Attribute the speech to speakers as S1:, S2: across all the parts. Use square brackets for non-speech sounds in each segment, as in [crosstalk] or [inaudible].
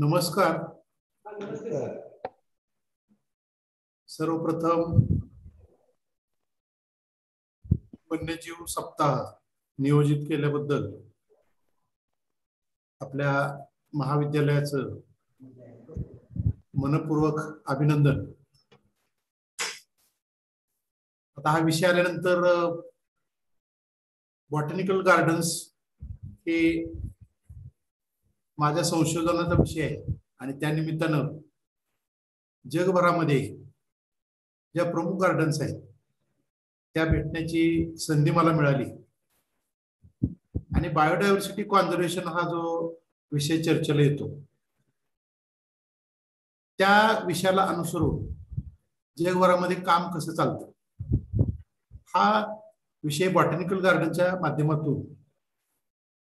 S1: नमस्कार. सर्वप्रथम वन्यजीव सप्ताह नियोजित केल्याबद्दल आपल्या महाविद्यालयाचं मनपूर्वक अभिनंदन. आता हा विषय आल्यानंतर बॉटनिकल गार्डन्स हे माझ्या संशोधनाचा विषय आहे आणि त्या निमित्तानं जगभरामध्ये ज्या प्रमुख गार्डन्स आहेत त्या भेटण्याची संधी मला मिळाली. आणि बायोडायव्हर्सिटी कॉन्झर्वेशन हा जो विषय चर्चेला येतो त्या विषयाला अनुसरून जगभरामध्ये काम कसं चालतं हा विषय बॉटॅनिकल गार्डनच्या माध्यमातून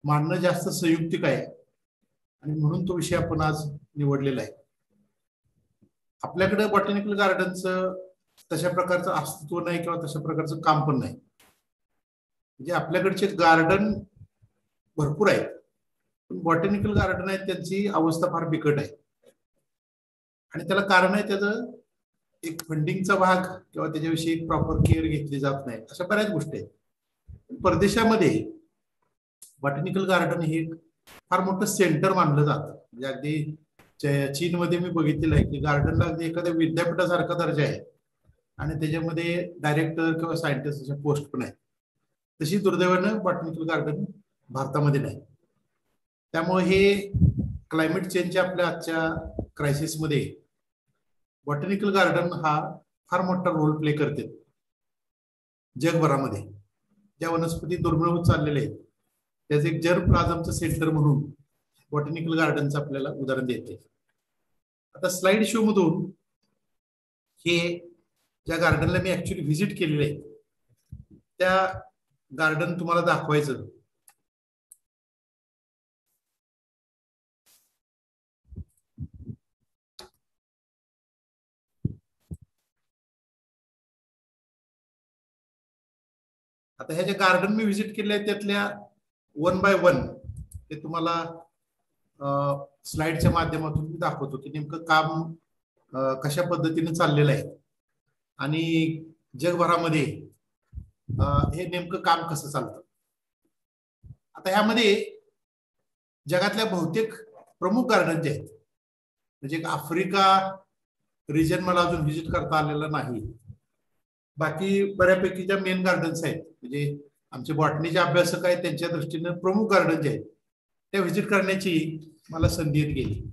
S1: मांडणं जास्त संयुक्तिक आहे. आणि म्हणून तो विषय आपण आज निवडलेला आहे. आपल्याकडे बॉटॅनिकल गार्डनचं तशा प्रकारचं अस्तित्व नाही किंवा तशा प्रकारचं काम पण नाही. म्हणजे आपल्याकडचे गार्डन भरपूर आहेत. पण बॉटॅनिकल गार्डन आहेत त्यांची अवस्था फार बिकट आहे. आणि त्याला कारण आहे त्याचं एक फंडिंगचा भाग किंवा त्याच्याविषयी प्रॉपर केअर घेतली जात नाही. अशा बऱ्याच गोष्टी आहेत. परदेशामध्ये बॉटॅनिकल गार्डन हे फार मोठं सेंटर मानलं जातं. म्हणजे अगदी चीनमध्ये मी बघितलेलं आहे की गार्डनला अगदी एखाद्या विद्यापीठासारखा दर्जा आहे. आणि त्याच्यामध्ये डायरेक्टर किंवा सायंटिस्ट पोस्ट पण आहेत. तशी दुर्दैवानं बॉटनिकल गार्डन भारतामध्ये नाही. त्यामुळे हे क्लायमेट चेंजच्या आपल्या आजच्या क्रायसिसमध्ये बॉटनिकल गार्डन हा फार मोठा रोल प्ले करते. जगभरामध्ये. ज्या वनस्पती दुर्मिळ होत चाललेल्या आहेत त्याचं एक जर प्लाझमचं सेंटर म्हणून बॉटनिकल गार्डनचं आपल्याला उदाहरण देते. आता स्लाइड शो मधून हे ज्या गार्डनला मी ऍक्च्युली व्हिजिट केलेले आहे त्या गार्डन तुम्हाला दाखवायचं. आता ह्या ज्या गार्डन मी व्हिजिट केले आहेत त्यातल्या वन बाय वन ते तुम्हाला स्लाइडच्या माध्यमातून मी दाखवतो की नेमकं काम कशा पद्धतीने चाललेलं आहे. आणि जगभरामध्ये हे नेमकं काम कसं चालतं. आता ह्यामध्ये जगातल्या बहुतेक प्रमुख गार्डन जे आहेत म्हणजे आफ्रिका रिजन मला अजून व्हिजिट करता आलेलं नाही. बाकी बऱ्यापैकी ज्या मेन गार्डन्स आहेत म्हणजे आमचे बॉटनीचे अभ्यासक आहेत त्यांच्या दृष्टीनं प्रमुख गार्डन जे आहेत त्या व्हिजिट करण्याची मला संधी गेली.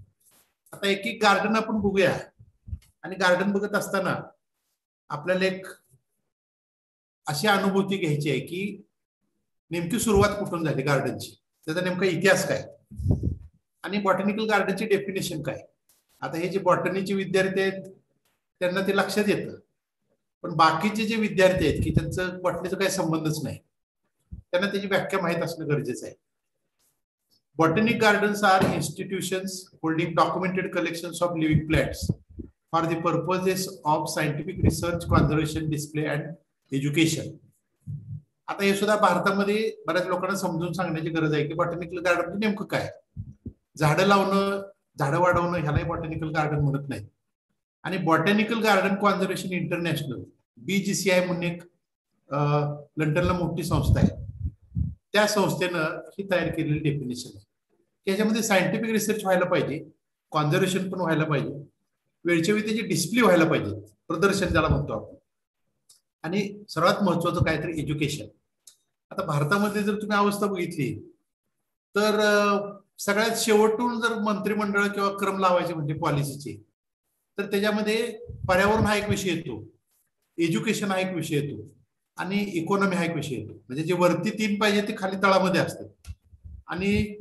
S1: आता एक एक गार्डन आपण बघूया. आणि गार्डन बघत असताना आपल्याला एक अशी अनुभूती घ्यायची आहे की नेमकी सुरुवात कुठून झाली गार्डनची त्याचा नेमका इतिहास काय? आणि बॉटनिकल गार्डनची डेफिनेशन काय? आता हे जे बॉटनीचे विद्यार्थी आहेत त्यांना ते लक्षात येतं. पण बाकीचे जे विद्यार्थी आहेत की त्यांचं बॉटनीचा काही संबंधच नाही. त्यांना त्याची व्याख्या माहीत असणं गरजेचं आहे. Botanic gardens are institutions holding documented collections of living plants for the purposes of scientific research conservation display and education आता हे सुद्धा भारतामध्ये बऱ्याच लोकांना समजून सांगण्याची गरज आहे की बॉटनिकल गार्डन म्हणजे नेमकं काय? झाडं लावणं झाडं वाढवणं ह्यालाही बॉटनिकल गार्डन म्हणत नाही आणि botanical garden conservation international BGCI म्हणून एक लंडनला मोठी संस्था आहे. त्या संस्थेनं ही तयार केलेली डेफिनेशन आहे. त्याच्यामध्ये सायंटिफिक रिसर्च व्हायला पाहिजे कॉन्झर्वेशन पण व्हायला पाहिजे वेळच्या वेळी त्याची डिस्प्ले व्हायला पाहिजे प्रदर्शन ज्याला म्हणतो आपण. आणि सर्वात महत्वाचं काय तर एज्युकेशन आता भारतामध्ये जर तुम्ही अवस्था बघितली तर सगळ्यात शेवटून जर मंत्रिमंडळ किंवा क्रम लावायचे म्हणजे पॉलिसीचे तर त्याच्यामध्ये पर्यावरण हा एक विषय येतो. एज्युकेशन हा एक विषय येतो. आणि इकॉनॉमी हा एक विषय येतो. म्हणजे जे वरती तीन पाहिजे ते खाली तळामध्ये असतात आणि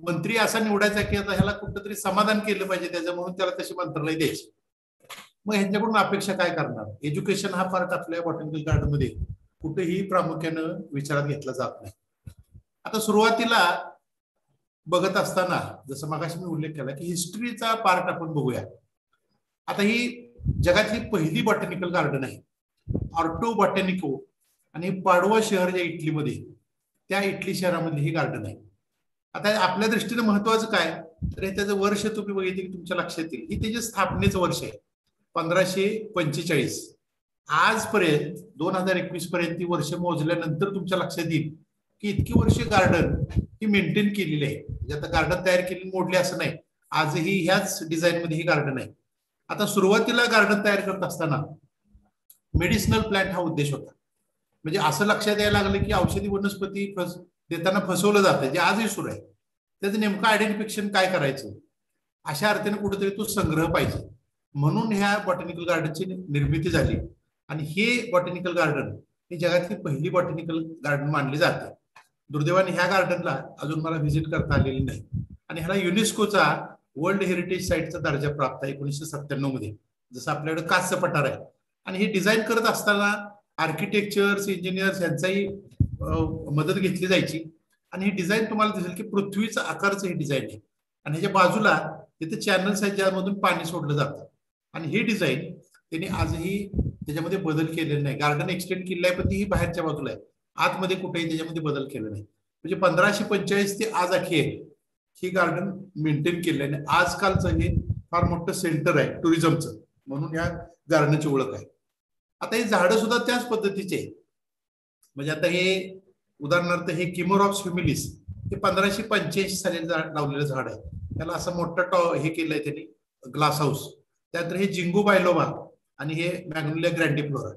S1: मंत्री असा निवडायचा की आता ह्याला कुठंतरी समाधान केलं पाहिजे त्याचं म्हणून त्याला तशी मंत्रालय द्यायची. मग ह्यांच्याकडून अपेक्षा काय करणार? एज्युकेशन हा पार्ट आपल्या बॉटनिकल गार्डनमध्ये कुठेही प्रामुख्यानं विचारात घेतला जात नाही. आता सुरुवातीला बघत असताना जसं मागाशी मी उल्लेख केला की हिस्ट्रीचा पार्ट आपण बघूया. आता ही जगातली पहिली बॉटनिकल गार्डन आहे. ऑर्टो बॉटॅनिको आणि पाडवा शहर ज्या इटलीमध्ये त्या इटली शहरामध्ये हे गार्डन आहे. आता आपल्या दृष्टीने महत्वाचं काय? तर हे त्याचं वर्ष तुम्ही बघितलं की तुमच्या लक्षात येईल. ही त्याच्या स्थापनेचं वर्ष आहे. पंधराशे पंचेचाळीस. आजपर्यंत दोन हजार एकवीस पर्यंत ती वर्ष मोजल्यानंतर तुमच्या लक्षात येईल की इतकी वर्ष गार्डन ही मेंटेन केलेली आहे. म्हणजे आता गार्डन तयार केलेली मोडले असं नाही. आजही ह्याच डिझाईन मध्ये ही गार्डन आहे. आता सुरुवातीला गार्डन तयार करत असताना मेडिसिनल प्लांट हा उद्देश होता. म्हणजे असं लक्षात यायला लागलं की औषधी वनस्पती फस देताना फसवलं जातं जे आजही सुरू आहे. त्याचं नेमकं आयडेंटिफिकेशन काय करायचं? अशा अर्थाने कुठेतरी तो संग्रह पाहिजे. म्हणून ह्या बॉटॅनिकल गार्डनची निर्मिती झाली. आणि हे बॉटॅनिकल गार्डन ही जगातली पहिली बॉटॅनिकल गार्डन मानली जाते. दुर्दैवाने ह्या गार्डनला अजून मला व्हिजिट करता आलेली नाही. आणि ह्याला युनेस्कोचा वर्ल्ड हेरिटेज साईटचा दर्जा प्राप्त आहे एकोणीसशे सत्त्याण्णवमध्ये. जसं आपल्याकडे कास्य पठार आहे. आणि हे डिझाईन करत असताना आर्किटेक्चर्स इंजिनियर्स यांचाही मदत घेतली जायची. आणि हे डिझाईन तुम्हाला दिसेल की पृथ्वीचं आकारचं हे डिझाईन आहे. आणि ह्याच्या बाजूला तिथे चॅनल्स आहेत ज्यामधून पाणी सोडलं जातं. आणि हे डिझाईन त्यांनी आजही त्याच्यामध्ये बदल केलेले नाही. गार्डन एक्सटेंड केलेलं आहे पण तीही बाहेरच्या बाजूला आहे. आतमध्ये कुठेही त्याच्यामध्ये बदल केला नाही. म्हणजे पंधराशे पंचेचाळीस ते आज अखेर ही गार्डन मेंटेन केलं आहे. आजकालचं हे फार मोठं सेंटर आहे टुरिझमचं म्हणून या गार्डनची ओळख आहे. आता हे झाडं सुद्धा त्याच पद्धतीचे म्हणजे आता हे उदाहरणार्थ हे किमोरॉक्स फॅमिलीज हे पंधराशे पंच्याऐंशी साली लावलेलं झाड आहे. त्याला असं मोठं टॉ हे केलंय त्यांनी ग्लास हाऊस. त्यानंतर हे जिंगू बायलोमा आणि हे मॅग्नोलिया ग्रँडीफ्लोरा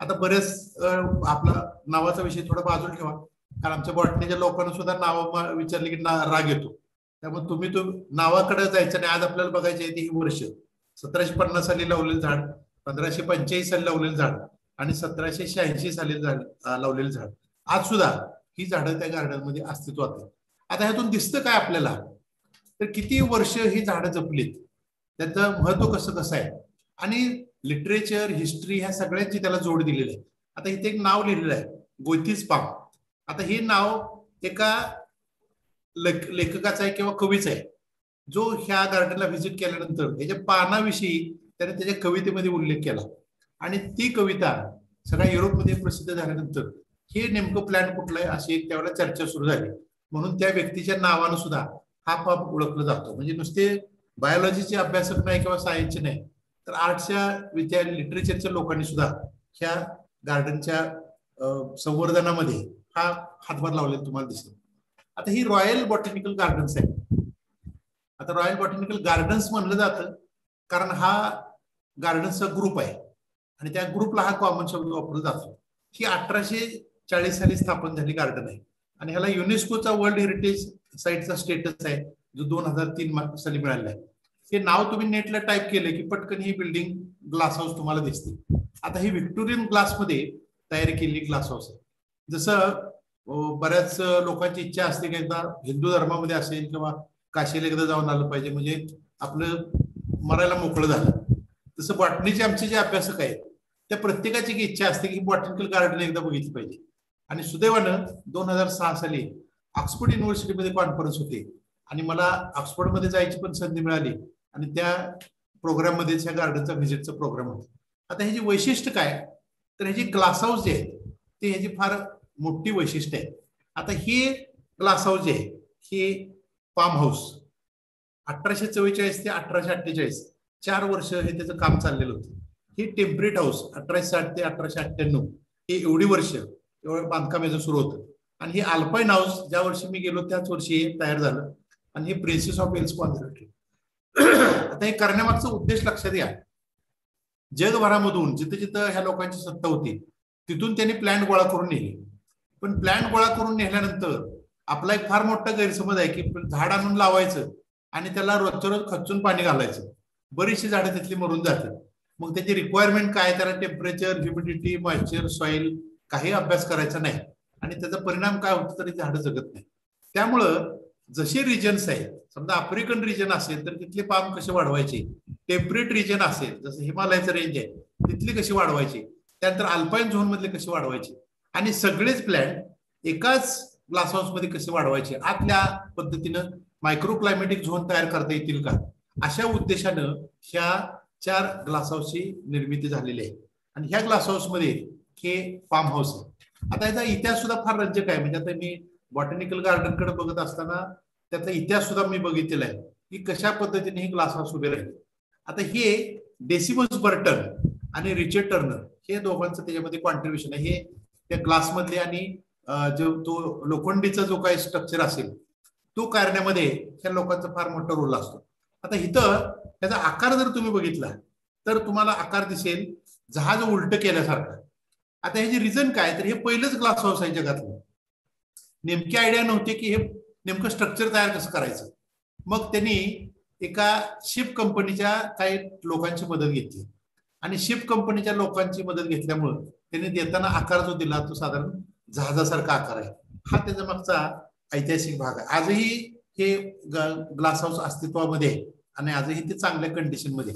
S1: आता बरेच आपला नावाचा विषय थोडा बाजूला ठेवा. कारण आमच्या बॉटनीच्या लोकांना सुद्धा नाव विचारले की ना राग येतो. त्यामुळे तुम्ही तो नावाकडे जायचं आणि आज आपल्याला बघायचे ही वर्ष. सतराशे पन्नास साली लावलेलं झाड. पंधराशे पंच्याऐंशी साली लावलेलं झाड आणि सतराशे शहाऐंशी साली झाड लावलेलं झाड. आज सुद्धा ही झाडं त्या गार्डनमध्ये अस्तित्वात आहेत. आता ह्यातून दिसतं काय आपल्याला? तर किती वर्ष ही झाडं जपलीत? त्याचं महत्त्व कसं कसं आहे? आणि लिटरेचर हिस्ट्री ह्या सगळ्यांची त्याला जोड दिलेली आहे. आता इथे एक नाव लिहिलेलं आहे गोथीज पाम आता हे नाव एका लेख लेखकाचं आहे किंवा कवीचं आहे. जो ह्या गार्डनला व्हिजिट केल्यानंतर त्याच्या पानाविषयी त्याने त्याच्या कवितेमध्ये उल्लेख केला. आणि ती कविता सगळ्या युरोपमध्ये प्रसिद्ध झाल्यानंतर हे नेमकं प्लॅन कुठलं आहे अशी एक त्यावेळेला चर्चा सुरू झाली. म्हणून त्या व्यक्तीच्या नावानं सुद्धा हा पाप ओळखला जातो. म्हणजे नुसते बायोलॉजीचे अभ्यासक नाही किंवा सायन्सचे नाही तर आर्टच्या विद्या लिटरेचरच्या लोकांनी सुद्धा ह्या गार्डनच्या संवर्धनामध्ये हा हातभार लावलेला तुम्हाला दिसेल. आता ही रॉयल बॉटॅनिकल गार्डन्स आहे. आता रॉयल बॉटॅनिकल गार्डन्स म्हणलं जातं कारण हा गार्डन्सचा ग्रुप आहे. आणि त्या ग्रुपला हा कॉमन शब्द वापरला जातो. ही अठराशे चाळीस साली स्थापन झाली गार्डन आहे. आणि ह्याला युनेस्कोचा वर्ल्ड हेरिटेज साईटचा स्टेटस आहे जो दोन हजार तीन साली मिळाला आहे. हे नाव तुम्ही नेटला टाईप केलं की पटकन ही बिल्डिंग ग्लास हाऊस तुम्हाला दिसते. आता ही व्हिक्टोरियन ग्लासमध्ये तयार केलेली ग्लास हाऊस आहे. जसं बऱ्याच लोकांची इच्छा असते की एकदा हिंदू धर्मामध्ये असेल किंवा काशीला एकदा जाऊन आलं पाहिजे. म्हणजे आपलं मरायला मोकळं झालं. तसं बॉटनीचे आमचे जे अभ्यासक आहेत त्या प्रत्येकाची इच्छा असते की बॉटनिकल गार्डन एकदा बघितली पाहिजे. आणि सुदैवानं दोन हजार सहा साली ऑक्सफोर्ड युनिव्हर्सिटीमध्ये कॉन्फरन्स होते आणि मला ऑक्सफोर्डमध्ये जायची पण संधी मिळाली आणि त्या प्रोग्राममध्ये त्या गार्डनचा व्हिजिटचा प्रोग्राम होता. आता ह्याची वैशिष्ट्य काय? तर ह्याची ग्लास हाऊस जे आहेत ते ह्याची फार मोठी वैशिष्ट्य आहे. आता हे ग्लास हाऊस जे आहे हे फार्म हाऊस. अठराशे चव्वेचाळीस ते अठराशे अठ्ठेचाळीस. चार वर्ष हे त्याचं काम चाललेलं होतं. हे टेम्परेट हाऊस अठराशे साठ ते अठराशे अठ्ठ्याण्णव हे एवढी वर्ष एवढं बांधकाम याचं सुरू होतं. आणि हे आल्पाईन हाऊस ज्या वर्षी मी गेलो त्याच वर्षी हे तयार झालं. आणि हे प्रिन्सेस ऑफ वेल्स कॉन्झर्वेटरी आता हे करण्यामागचा उद्देश लक्षात घ्या. जगभरामधून जिथे जिथं ह्या लोकांची सत्ता होती तिथून त्यांनी प्लॅन गोळा करून नेले. पण प्लॅन गोळा करून नेल्यानंतर आपला एक फार मोठा गैरसमज आहे की झाड आणून लावायचं आणि त्याला रोजच्या रोज खचून पाणी घालायचं. बरीचशी झाडं तिथली मरून जातात. मग त्याची रिक्वायरमेंट काय त्याला टेम्परेचर ह्युमिडिटी मॉइश्चर सॉइल काही अभ्यास करायचा नाही. आणि त्याचा परिणाम काय होतो तरी झाडं जगत नाही त्यामुळं जसे रिजन्स आहेत समजा आफ्रिकन रिजन असेल तर तिथले पाम कसे वाढवायचे? टेम्परेट रिजन असेल जसं हिमालयाचं रेंज आहे तिथली कशी वाढवायची? त्यानंतर अल्पाईन झोन मधले कसे वाढवायचे? आणि सगळेच प्लॅन एकाच ग्लास हाऊसमध्ये कसे वाढवायचे? आतल्या पद्धतीनं मायक्रो क्लायमेटिक झोन तयार करता येतील का? अशा उद्देशानं ह्या चार ग्लास हाऊसची निर्मिती झालेली आहे. आणि ह्या ग्लास हाऊसमध्ये हे फार्म हाऊस आहे. आता याचा इतिहास सुद्धा फार रंजक आहे. म्हणजे आता मी बॉटॅनिकल गार्डनकडे बघत असताना त्याचा इतिहास सुद्धा मी बघितलेला आहे की कशा पद्धतीने हे ग्लास हाऊस उभे राहिले. आता हे डेसिमस बर्टन आणि रिचर्ड टर्नर हे दोघांचं त्याच्यामध्ये कॉन्ट्रीब्युशन आहे. हे त्या ग्लासमधले आणि जो तो लोखंडीचा जो काही स्ट्रक्चर असेल तो करण्यामध्ये ह्या लोकांचा फार मोठा रोल असतो. आता इथं त्याचा आकार जर तुम्ही बघितला तर तुम्हाला आकार दिसेल जहाज उलट केल्यासारखं. आता ह्याची रिझन काय? तर हे पहिलंच ग्लास हाऊस आहे जगातलं. नेमकी आयडिया नव्हती की हे नेमकं स्ट्रक्चर तयार कसं करायचं. मग त्यांनी एका शिप कंपनीच्या काही लोकांची मदत घेतली. आणि शिप कंपनीच्या लोकांची मदत घेतल्यामुळं त्यांनी देताना आकार जो दिला तो साधारण जहाजासारखा आकार आहे. हा त्याचा मागचा ऐतिहासिक भाग आहे. आजही हे ग्लास हाऊस अस्तित्वामध्ये आहे आणि आजही ते चांगल्या कंडिशनमध्ये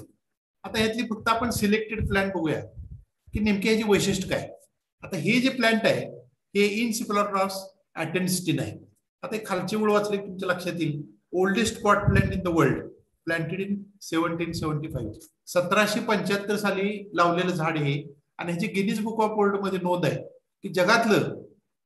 S1: आता यातली फक्त आपण सिलेक्टेड प्लॅन बघूया की नेमके ह्याची वैशिष्ट्य काय? आता हे जे प्लॅन्ट आहे हे इन सिप्लॉटॉस अटेन्स्टिन आहे आता खालची ओळ वाचले तुमच्या लक्षात येईल. Oldest pot plant in the world planted in seventeen seventy five सतराशे पंच्याहत्तर साली लावलेलं झाड हे आणि ह्याची गिनीज बुक ऑफ वर्ल्डमध्ये नोंद आहे की जगातलं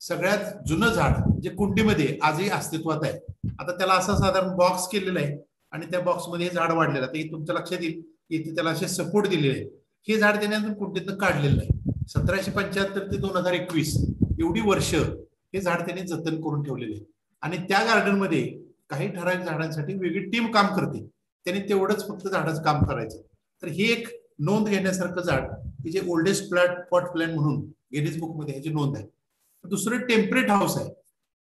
S1: सगळ्यात जुनं झाड जे कुंडीमध्ये आजही अस्तित्वात आहे. आता त्याला असा साधारण बॉक्स केलेलं आहे आणि त्या बॉक्समध्ये हे झाड वाढलेलं आहे. तुमच्या लक्षात येईल की त्याला असे सपोर्ट दिलेले आहे. हे झाड त्याने अजून कुंडीतनं काढलेलं आहे सतराशे पंच्याहत्तर ते दोन हजार एकवीस एवढी वर्ष हे झाड त्याने जतन करून ठेवलेले आहे. आणि त्या गार्डनमध्ये काही ठराविक झाडांसाठी वेगळी टीम काम करते. त्याने तेवढंच फक्त झाडाचं काम करायचं. तर हे एक नोंद घेण्यासारखं झाड की जे ओल्डेस्ट प्लॅट पॉट प्लॅन म्हणून गिनीज बुकमध्ये ह्याची नोंद आहे. दुसरं टेम्परेट हाऊस आहे.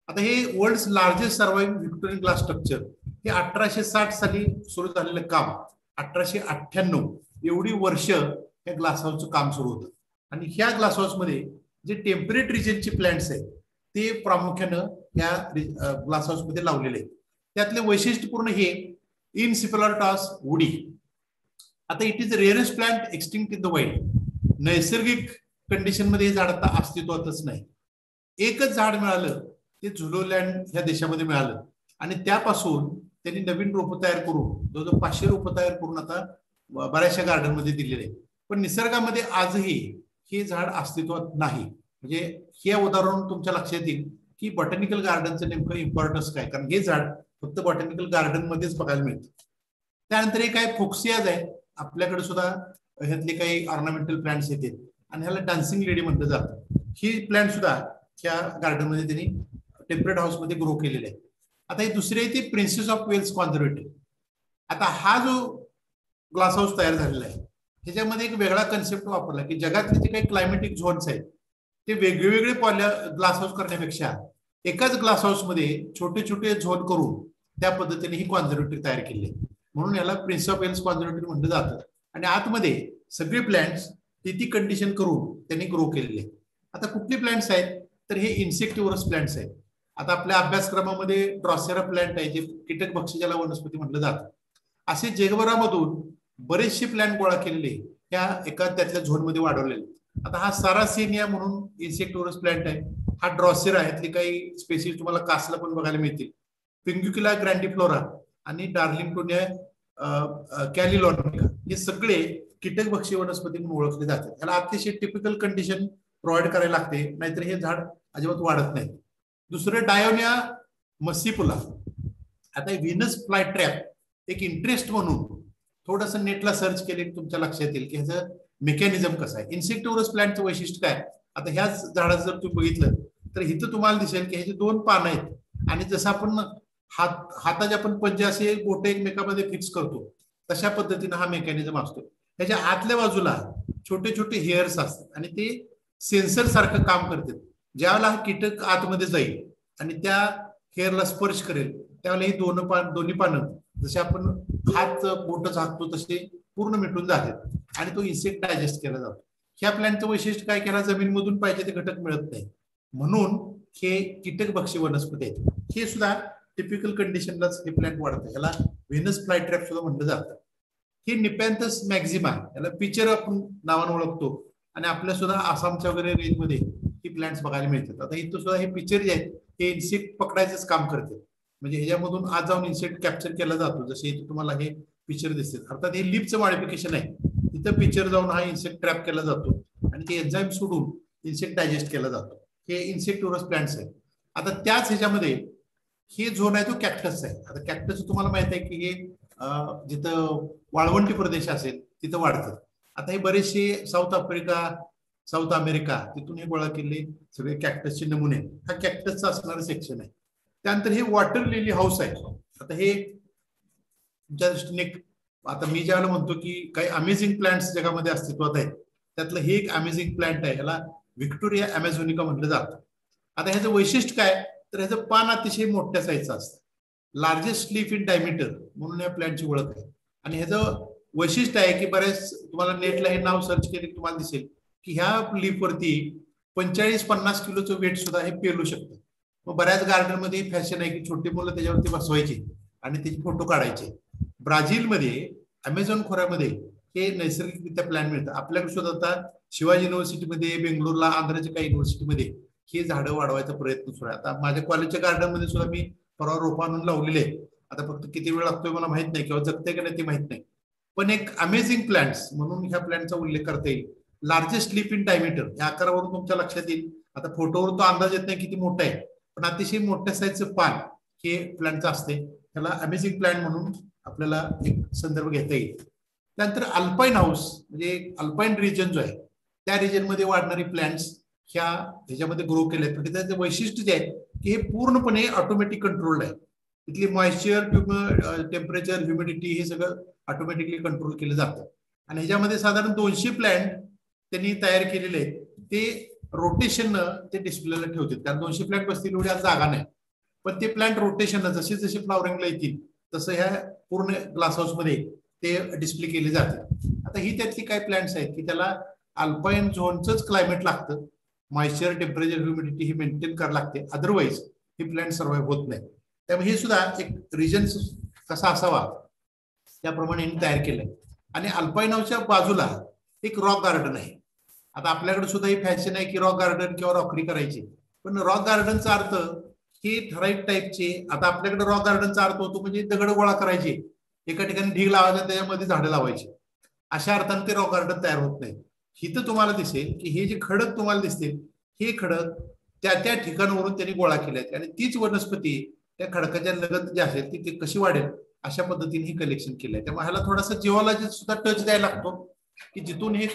S1: आता हे world largest survive Victorian glass structure हे अठराशे साठ साली सुरू झालेलं काम अठराशे अठ्ठ्याण्णव एवढी वर्ष या ग्लास हाऊसचं काम सुरू होतं. आणि ह्या ग्लास हाऊसमध्ये जे टेम्परेट रिजनचे प्लॅन्ट्स आहेत ते प्रामुख्यानं या ग्लास हाऊसमध्ये लावलेले आहेत. त्यातले वैशिष्ट्यपूर्ण हे इन सिपलॉटॉस वुडी आता it is rarest plant extinct in the wild नैसर्गिक कंडिशनमध्ये हे झाड आता अस्तित्वातच नाही. एकच झाड मिळालं ते झुलोलँड ह्या देशामध्ये मिळालं. आणि त्यापासून त्यांनी नवीन रोपं तयार करून जवळजवळ पाचशे रोपं तयार करून आता बऱ्याचशा गार्डनमध्ये दिलेले आहे पण निसर्गामध्ये आजही हे झाड अस्तित्वात नाही. म्हणजे हे उदाहरण तुमच्या लक्षात येईल की बॉटॅनिकल गार्डनचं नेमकं इम्पॉर्टन्स काय? कारण हे झाड फक्त बॉटॅनिकल गार्डन मध्येच बघायला मिळतं. त्यानंतर हे काय फोक्सियाज आहे आपल्याकडे सुद्धा ह्यातले काही ऑर्नामेंटल प्लांट्स येतात. आणि ह्याला डान्सिंग लेडी म्हटलं जातं. ही प्लांट सुद्धा च्या गार्डनमध्ये त्यांनी टेम्परेट हाऊसमध्ये ग्रो केलेले आहे. आता हे दुसरे आहे ते प्रिन्सेस ऑफ वेल्स कॉन्झर्वेटिव्ह आता हा जो ग्लास हाऊस तयार झालेला आहे ह्याच्यामध्ये एक वेगळा कन्सेप्ट वापरला की जगातले जे काही क्लायमेटिक झोन्स आहेत ते वेगवेगळे ग्लास हाऊस करण्यापेक्षा एकाच ग्लास हाऊसमध्ये छोटे छोटे झोन करून त्या पद्धतीने ही कॉन्झर्वेटिव्ह तयार केली म्हणून याला प्रिन्स ऑफ वेल्स कॉन्झर्वेटिव्ह म्हटलं जातं. आणि आतमध्ये सगळे प्लॅन्ट्स ती ती कंडिशन करून त्यांनी ग्रो केलेले आता कुठली प्लॅन्ट्स आहेत? तर हे इन्सेक्टिव्हरस प्लांट्स आहेत. आता आपल्या अभ्यासक्रमामध्ये ड्रॉसेरा प्लांट आहे जे कीटक भक्षी वनस्पती म्हटलं जातं. असे जगभरामधून बरेचसे प्लॅन गोळा केलेले त्या एका त्यातल्या झोनमध्ये वाढवलेले आता हा सारासेनिया म्हणून इन्सेक्टिव्हरस प्लॅन्ट आहे. हा ड्रॉसेरा यातले काही स्पेसिस तुम्हाला कासला पण बघायला मिळतील. पिंग्युक्युला ग्रँडिफ्लोरा आणि डार्लिंगटोनिया कॅलिलॉनिका हे सगळे कीटक भक्षी वनस्पती म्हणून ओळखले जातात. याला अतिशय टिपिकल कंडिशन प्रोव्हाइड करायला लागते. नाहीतर हे झाड अजिबात वाढत नाही. दुसरं डायोनिया मसिपुला आता व्हिनस फ्लाय ट्रॅप एक इंटरेस्ट म्हणून थोडस नेटला सर्च केले तुमच्या लक्षात येईल की ह्याचं मेकॅनिझम कसं आहे. इन्सेक्टोरस प्लांटचं वैशिष्ट्य काय? आता ह्याच झाडाचं जर तुम्ही बघितलं तर इथं तुम्हाला दिसेल की ह्याचे दोन पानं आहेत आणि जसं आपण हात हाताचे आपण पंजे असे बोट एकमेकामध्ये फिक्स करतो तशा पद्धतीनं हा मेकॅनिझम असतो. त्याच्या आतल्या बाजूला छोटे छोटे हेअर्स असतात आणि ते सेन्सर सारखं काम करतात. ज्यावेळेला हा कीटक आतमध्ये जाईल आणि त्या हेअरला स्पर्श करेल त्यावेळेला ही दोन पान दोन्ही पानं जसे आपण हात बोट झाकतो तसे पूर्ण मिटून जातात आणि तो इन्सेक्ट डायजेस्ट केला जातो. ह्या प्लॅनचं वैशिष्ट्य काय केला? जमीन मधून पाहिजे ते घटक मिळत नाही. म्हणून हे कीटक भक्षी वनस्पती आहेत. हे सुद्धा टिपिकल कंडिशनलाच हे प्लॅन्ट वाढतं. याला व्हेनस फ्लाय ट्रॅप सुद्धा म्हटलं जातं. हे निपॅन्थस मॅक्झिमा याला पिक्चर आपण नावानं ओळखतो. आणि आपल्या सुद्धा आसामच्या वगैरे रेंजमध्ये ही प्लांट्स बघायला मिळतात. आता इथं सुद्धा हे पिक्चर जे आहेत हे इन्सेक्ट पकडायचंच काम करते. म्हणजे ह्याच्यामधून आज जाऊन इन्सेक्ट कॅप्चर केला जातो. जसे इथे तुम्हाला हे पिक्चर दिसते अर्थात हे लिपचं मॉडिफिकेशन आहे. तिथं पिक्चर जाऊन हा इन्सेक्ट ट्रॅप केला जातो. आणि ते एन्झाईम सोडून इन्सेक्ट डायजेस्ट केला जातो. हे इन्सेक्टोरस प्लांट्स आहेत. आता त्याच ह्याच्यामध्ये हे झोन आहे तो कॅक्टस आहे. आता कॅक्टस तुम्हाला माहीत आहे की हे जिथं वाळवंटी प्रदेश असेल तिथं वाढतात आता हे बरेचसे साऊथ आफ्रिका साऊथ अमेरिका तिथून हे गोळा केले सगळे कॅक्टसचे नमुने. हा कॅक्टसचा असणारं सेक्शन आहे. त्यानंतर हे वॉटर लिली हाऊस आहे. आता हे तुमच्या दृष्टीने आता मी ज्यावेळेला म्हणतो की काही अमेझिंग प्लांट्स जगामध्ये अस्तित्वात आहेत. त्यातलं हे एक अमेझिंग प्लांट आहे. याला व्हिक्टोरिया अमेझोनिका म्हटलं जातं. आता ह्याचं वैशिष्ट्य काय? तर ह्याचं पान अतिशय मोठ्या साईजचं असतं. लार्जेस्ट लीफ इन डायमीटर म्हणून या प्लांटची ओळख आहे. आणि ह्याचं वैशिष्ट्य आहे की बरेच तुम्हाला नेटला हे नाव सर्च केले तुम्हाला दिसेल. की ह्या लिपवरती पंचेचाळीस पन्नास किलोचं वेट सुद्धा हे पेलू शकतं. मग बऱ्याच गार्डनमध्ये फॅशन आहे की छोटी मुलं त्याच्यावरती बसवायची आणि त्याचे फोटो काढायचे. ब्राझीलमध्ये अमेझॉन खोऱ्यामध्ये हे नैसर्गिकरित्या प्लॅन मिळतं. आपल्याकडे सुद्धा आता शिवाजी युनिव्हर्सिटीमध्ये बेंगलोरला आंध्राच्या काही युनिव्हर्सिटीमध्ये हे झाडं वाढवायचा प्रयत्न सुरू आहे. आता माझ्या कॉलेजच्या गार्डनमध्ये सुद्धा मी परवा रोप आणून लावलेले आहे आता फक्त किती वेळ लागतोय मला माहीत नाही किंवा जगते का नाही ते माहीत नाही. पण एक अमेझिंग प्लॅन्ट म्हणून ह्या प्लॅन्टचा उल्लेख करता येईल. लार्जेस्ट लिप इन डायमीटर या आकारावरून तुमच्या लक्षात येईल. आता फोटोवर तो अंदाज येत नाही किती मोठा आहे. पण अतिशय मोठ्या साईजचं पान हे प्लांटचं असते. त्याला अमेझिंग प्लांट म्हणून आपल्याला एक संदर्भ घेता येईल. त्यानंतर अल्पाईन हाऊस म्हणजे अल्पाईन रिजन जो आहे त्या रिजनमध्ये वाढणारी प्लॅन्ट्स ह्या ह्याच्यामध्ये ग्रो केले आहेत. म्हणजे त्याचे वैशिष्ट्य जे आहे की हे पूर्णपणे ऑटोमॅटिक कंट्रोल्ड आहे. तिथली मॉइश्चर टेम्परेचर ह्युमिडिटी हे सगळं ऑटोमॅटिकली कंट्रोल केलं जातं. आणि ह्याच्यामध्ये साधारण दोनशे प्लॅन्ट त्यांनी तयार केलेले ते रोटेशन ते डिस्प्लेला ठेवतात कारण दोनशे प्लॅन्ट बसतील एवढी आज जागा नाही. पण ते प्लॅन्ट रोटेशन जसे जसे फ्लॉवरिंगला येतील तसं ह्या पूर्ण ग्लास हाऊसमध्ये ते डिस्प्ले केले जाते आता ही त्यातली काही प्लॅन्ट्स आहेत की त्याला अल्पाईन झोनच क्लायमेट लागतं. मॉइश्चर टेम्परेचर ह्युमिडिटी ही मेंटेन करायला लागते. अदरवाईज ही प्लॅन्ट सर्वाईव्ह होत नाही. त्यामुळे हे सुद्धा एक रिजन कसा असावा? त्याप्रमाणे तयार केलंय. आणि अल्पाईनावच्या बाजूला एक रॉक गार्डन आहे. आता आपल्याकडे सुद्धा ही फॅशन आहे की रॉक गार्डन किंवा रॉकरी करायची. पण रॉक गार्डनचा अर्थ ही ठराविक टाईपची आता आपल्याकडे रॉक गार्डनचा अर्थ होतो म्हणजे दगड गोळा करायचे. एका ठिकाणी ढीग लावायचा त्याच्यामध्ये झाडं लावायची. अशा अर्थाने ते रॉक गार्डन तयार होत नाही. हिथं तुम्हाला दिसेल की हे जे खडक तुम्हाला दिसतील हे खडक त्या त्या ठिकाणावरून त्यांनी गोळा केले आहेत आणि तीच वनस्पती त्या खडकाच्या लगत जे असेल ती कशी वाढेल अशा पद्धतीने हे कलेक्शन केलंय. त्यामुळे ह्याला थोडासा जिओलॉजी सुद्धा टच द्यायला लागतो. की जिथून हे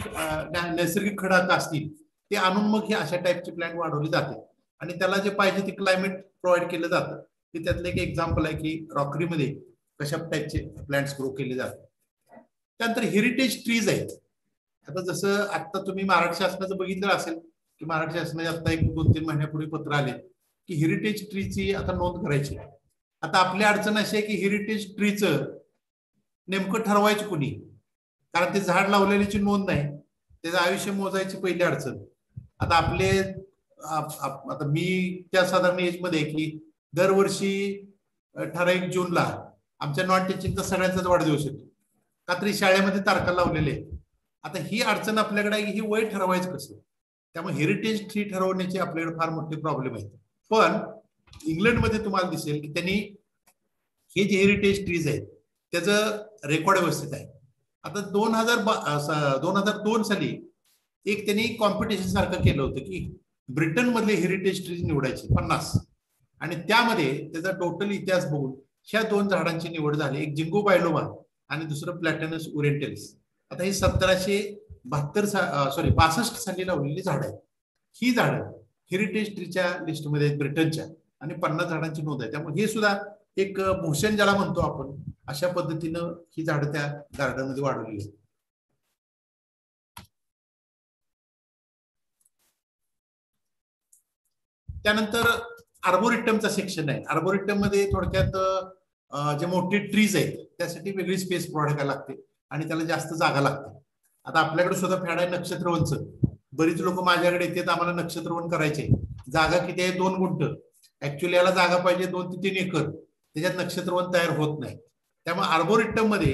S1: नैसर्गिक खडक असतील ते आणून मग हे अशा टाईपचे प्लॅन वाढवले जाते. आणि त्याला जे पाहिजे ते क्लायमेट प्रोव्हाइड केलं जातं. ते त्यातलं एक एक्झाम्पल आहे की रॉकरीमध्ये कशा टाईपचे प्लांट्स ग्रो केले जातात. त्यानंतर हेरिटेज ट्रीज आहेत. आता जसं आता तुम्ही महाराष्ट्र शासनाचं बघितलं असेल की महाराष्ट्र शासनाचे आता एक दोन तीन महिन्यापूर्वी पत्र आले की हेरिटेज ट्रीची आता नोंद करायची. आता आपली अडचण अशी आहे की हेरिटेज ट्रीचं नेमकं ठरवायचं कुणी? कारण ते झाड लावलेल्याची नोंद नाही. त्याचं आयुष्य मोजायची पहिली अडचण. आता आपले आता मी त्या साधारण एजमध्ये की दरवर्षी ठराविक जूनला आमच्या नॉन टीचिंगचा सगळ्यांचाच वाढदिवस येतो. का तरी शाळेमध्ये तारखा लावलेले आता ही अडचण आपल्याकडे आहे ही वय ठरवायचं कसं? त्यामुळे हेरिटेज ट्री ठरवण्याचे आपल्याकडे फार मोठे प्रॉब्लेम आहेत पण इंग्लंडमध्ये तुम्हाला दिसेल की त्यांनी हे जे हेरिटेज ट्रीज आहेत त्याचं रेकॉर्ड व्यवस्थित आहे. आता दोन हजार दोन हजार दोन साली एक त्यांनी कॉम्पिटिशन सारखं केलं होतं की ब्रिटन मधले हेरिटेज ट्रीज निवडायचे पन्नास. आणि त्यामध्ये त्याचा टोटल इतिहास बघून ह्या दोन झाडांची निवड झाली. एक जिंगो बायलोबा आणि दुसरं प्लॅटनस ओरिएंटल्स आता हे सतराशे बहात्तर सॉरी बासष्ट साली लावलेली झाड आहेत. ही झाडं हेरिटेज ट्रीच्या लिस्टमध्ये आहेत ब्रिटनच्या आणि पन्नास झाडांची नोंद आहे त्यामुळे हे सुद्धा एक भूषण ज्याला म्हणतो आपण अशा पद्धतीनं ही झाडं त्या गार्डनमध्ये वाढवली आहेत. त्यानंतर आर्बोरिटमचा सेक्शन आहे. आर्बोरिटममध्ये थोडक्यात जे मोठे ट्रीज आहेत त्यासाठी वेगळी स्पेस प्रोव्हाइड करायला लागते आणि त्याला जास्त जागा लागते. आता आपल्याकडे सुद्धा फॅड आहे नक्षत्रवनचं. बरीच लोक माझ्याकडे येतात आम्हाला नक्षत्रवन करायचे. जागा किती आहे? दोन गुंठ. ऍक्च्युली याला जागा पाहिजे दोन ते तीन एकर. त्याच्यात नक्षत्रवन तयार होत नाही त्यामुळे आर्बोरिटममध्ये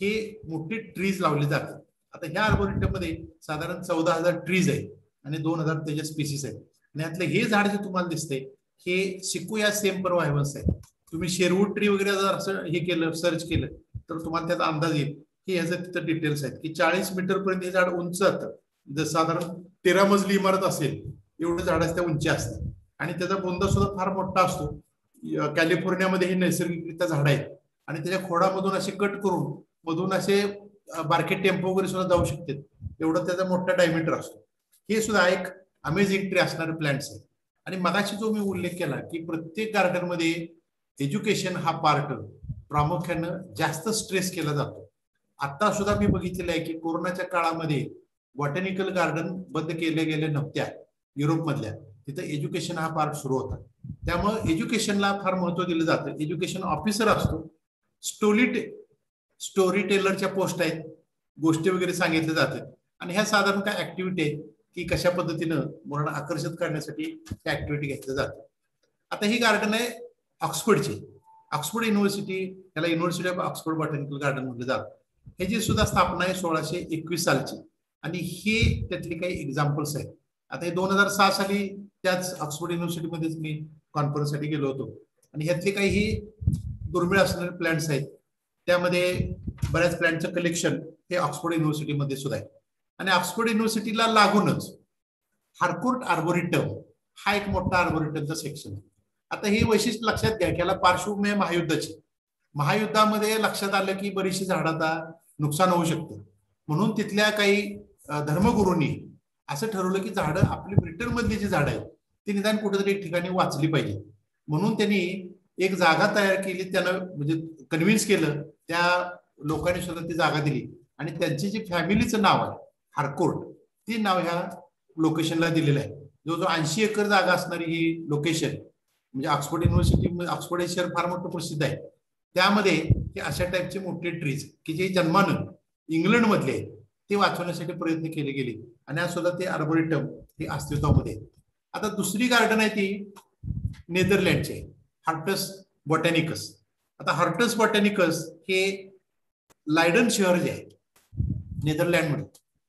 S1: हे मोठी ट्रीज लावली जातात. आता ह्या आर्बोरिटममध्ये साधारण चौदा हजार ट्रीज आहेत आणि दोन हजार त्याच्या स्पीसीस आहेत. आणि यातलं हे झाड जे तुम्हाला दिसते हे सिकुया सेम्पर व्हायवन्स आहेत. तुम्ही शेरवूड ट्री वगैरे जर असं हे केलं सर्च केलं तर तुम्हाला त्याचा अंदाज येईल. की ह्याचं तिथं डिटेल्स आहेत. की चाळीस मीटर पर्यंत हे झाड उंच जातं जर साधारण तेरा मजली इमारत असेल एवढं झाडाच्या उंची असते. आणि त्याचा बोंदा सुद्धा फार मोठा असतो. कॅलिफोर्नियामध्ये हे नैसर्गिकरित्या झाड आहेत. आणि त्याच्या खोडामधून असे कट करून मधून असे बारके टेम्पो वगैरे सुद्धा जाऊ शकतात. एवढं त्याचा मोठा डायमीटर असतो. हे सुद्धा एक अमेझिंग ट्री असणारे प्लांट्स आहेत. आणि मगाशी जो मी उल्लेख केला की प्रत्येक गार्डनमध्ये एज्युकेशन हा पार्ट प्रामुख्यानं जास्त स्ट्रेस केला जातो. आता सुद्धा मी बघितलेलं आहे की कोरोनाच्या काळामध्ये बॉटॅनिकल गार्डन बंद केले गेले नव्हत्या. युरोपमधल्या. तिथं एज्युकेशन हा पार्ट सुरू होता. त्यामुळे एज्युकेशनला फार महत्त्व दिलं जातं. एज्युकेशन ऑफिसर असतो. स्टोरी स्टोरी टेलरच्या पोस्ट आहेत. गोष्टी वगैरे सांगितल्या जातात. आणि ह्या साधारण काय ऍक्टिव्हिटी आहे? की कशा पद्धतीनं मुलांना आकर्षित करण्यासाठी त्या ऍक्टिव्हिटी घेतल्या जातात. आता ही गार्डन आहे ऑक्सफर्डची. ऑक्सफोर्ड युनिव्हर्सिटी त्याला University of Oxford botanical garden म्हटलं जातं. ह्याची सुद्धा स्थापना आहे सोळाशे एकवीस सालची. आणि हे त्यातली काही एक्झाम्पल्स आहेत. आता हे दोन हजार सहा साली त्याच ऑक्सफोर्ड युनिव्हर्सिटीमध्येच मी कॉन्फरन्ससाठी गेलो होतो. आणि ह्यातले काही दुर्मिळ असणारे प्लॅन्ट्स आहेत त्यामध्ये बऱ्याच प्लॅन्टचं कलेक्शन हे ऑक्सफोर्ड युनिव्हर्सिटीमध्ये सुद्धा आहे. आणि ऑक्सफोर्ड युनिव्हर्सिटीला लागूनच हार्कोर्ट आर्बोरिटम हा एक मोठा आर्बोरिटमचा सेक्शन आहे. आता हे वैशिष्ट्य लक्षात घ्या की याला पार्श्वभूमी महायुद्धाची महायुद्धामध्ये लक्षात आलं की बरीचशी झाडाचा नुकसान होऊ शकतं. म्हणून तिथल्या काही धर्मगुरूंनी असं ठरवलं की झाडं आपली ब्रिटनमधली जी झाडं आहेत ती निदान कुठेतरी एक ठिकाणी वाचली पाहिजे. म्हणून त्यांनी एक जागा तयार केली त्यानं म्हणजे कन्व्हिन्स केलं त्या लोकांनी सुद्धा ती जागा दिली. आणि त्यांची जी फॅमिलीचं नाव आहे हारकोर्ट ती नाव ह्या लोकेशनला दिलेलं आहे. जवळजवळ ऐंशी एकर जागा असणारी ही लोकेशन म्हणजे ऑक्सफोर्ड युनिव्हर्सिटी ऑक्सफोर्ड हे शहर फार मोठं प्रसिद्ध आहे. त्यामध्ये अशा टाईपचे मोठे ट्रीज की जे जन्मानं इंग्लंडमधले आहेत. ते वाचवण्यासाठी प्रयत्न केले गेले. आणि आज सुद्धा ते आर्बोरिटम हे अस्तित्वामध्ये आता दुसरी गार्डन आहे ती नेदरलँडचे हार्टस बॉटॅनिकस आता हार्टस बॉटॅनिकस हे लायडन शहर जे आहे नेदरलँडमध्ये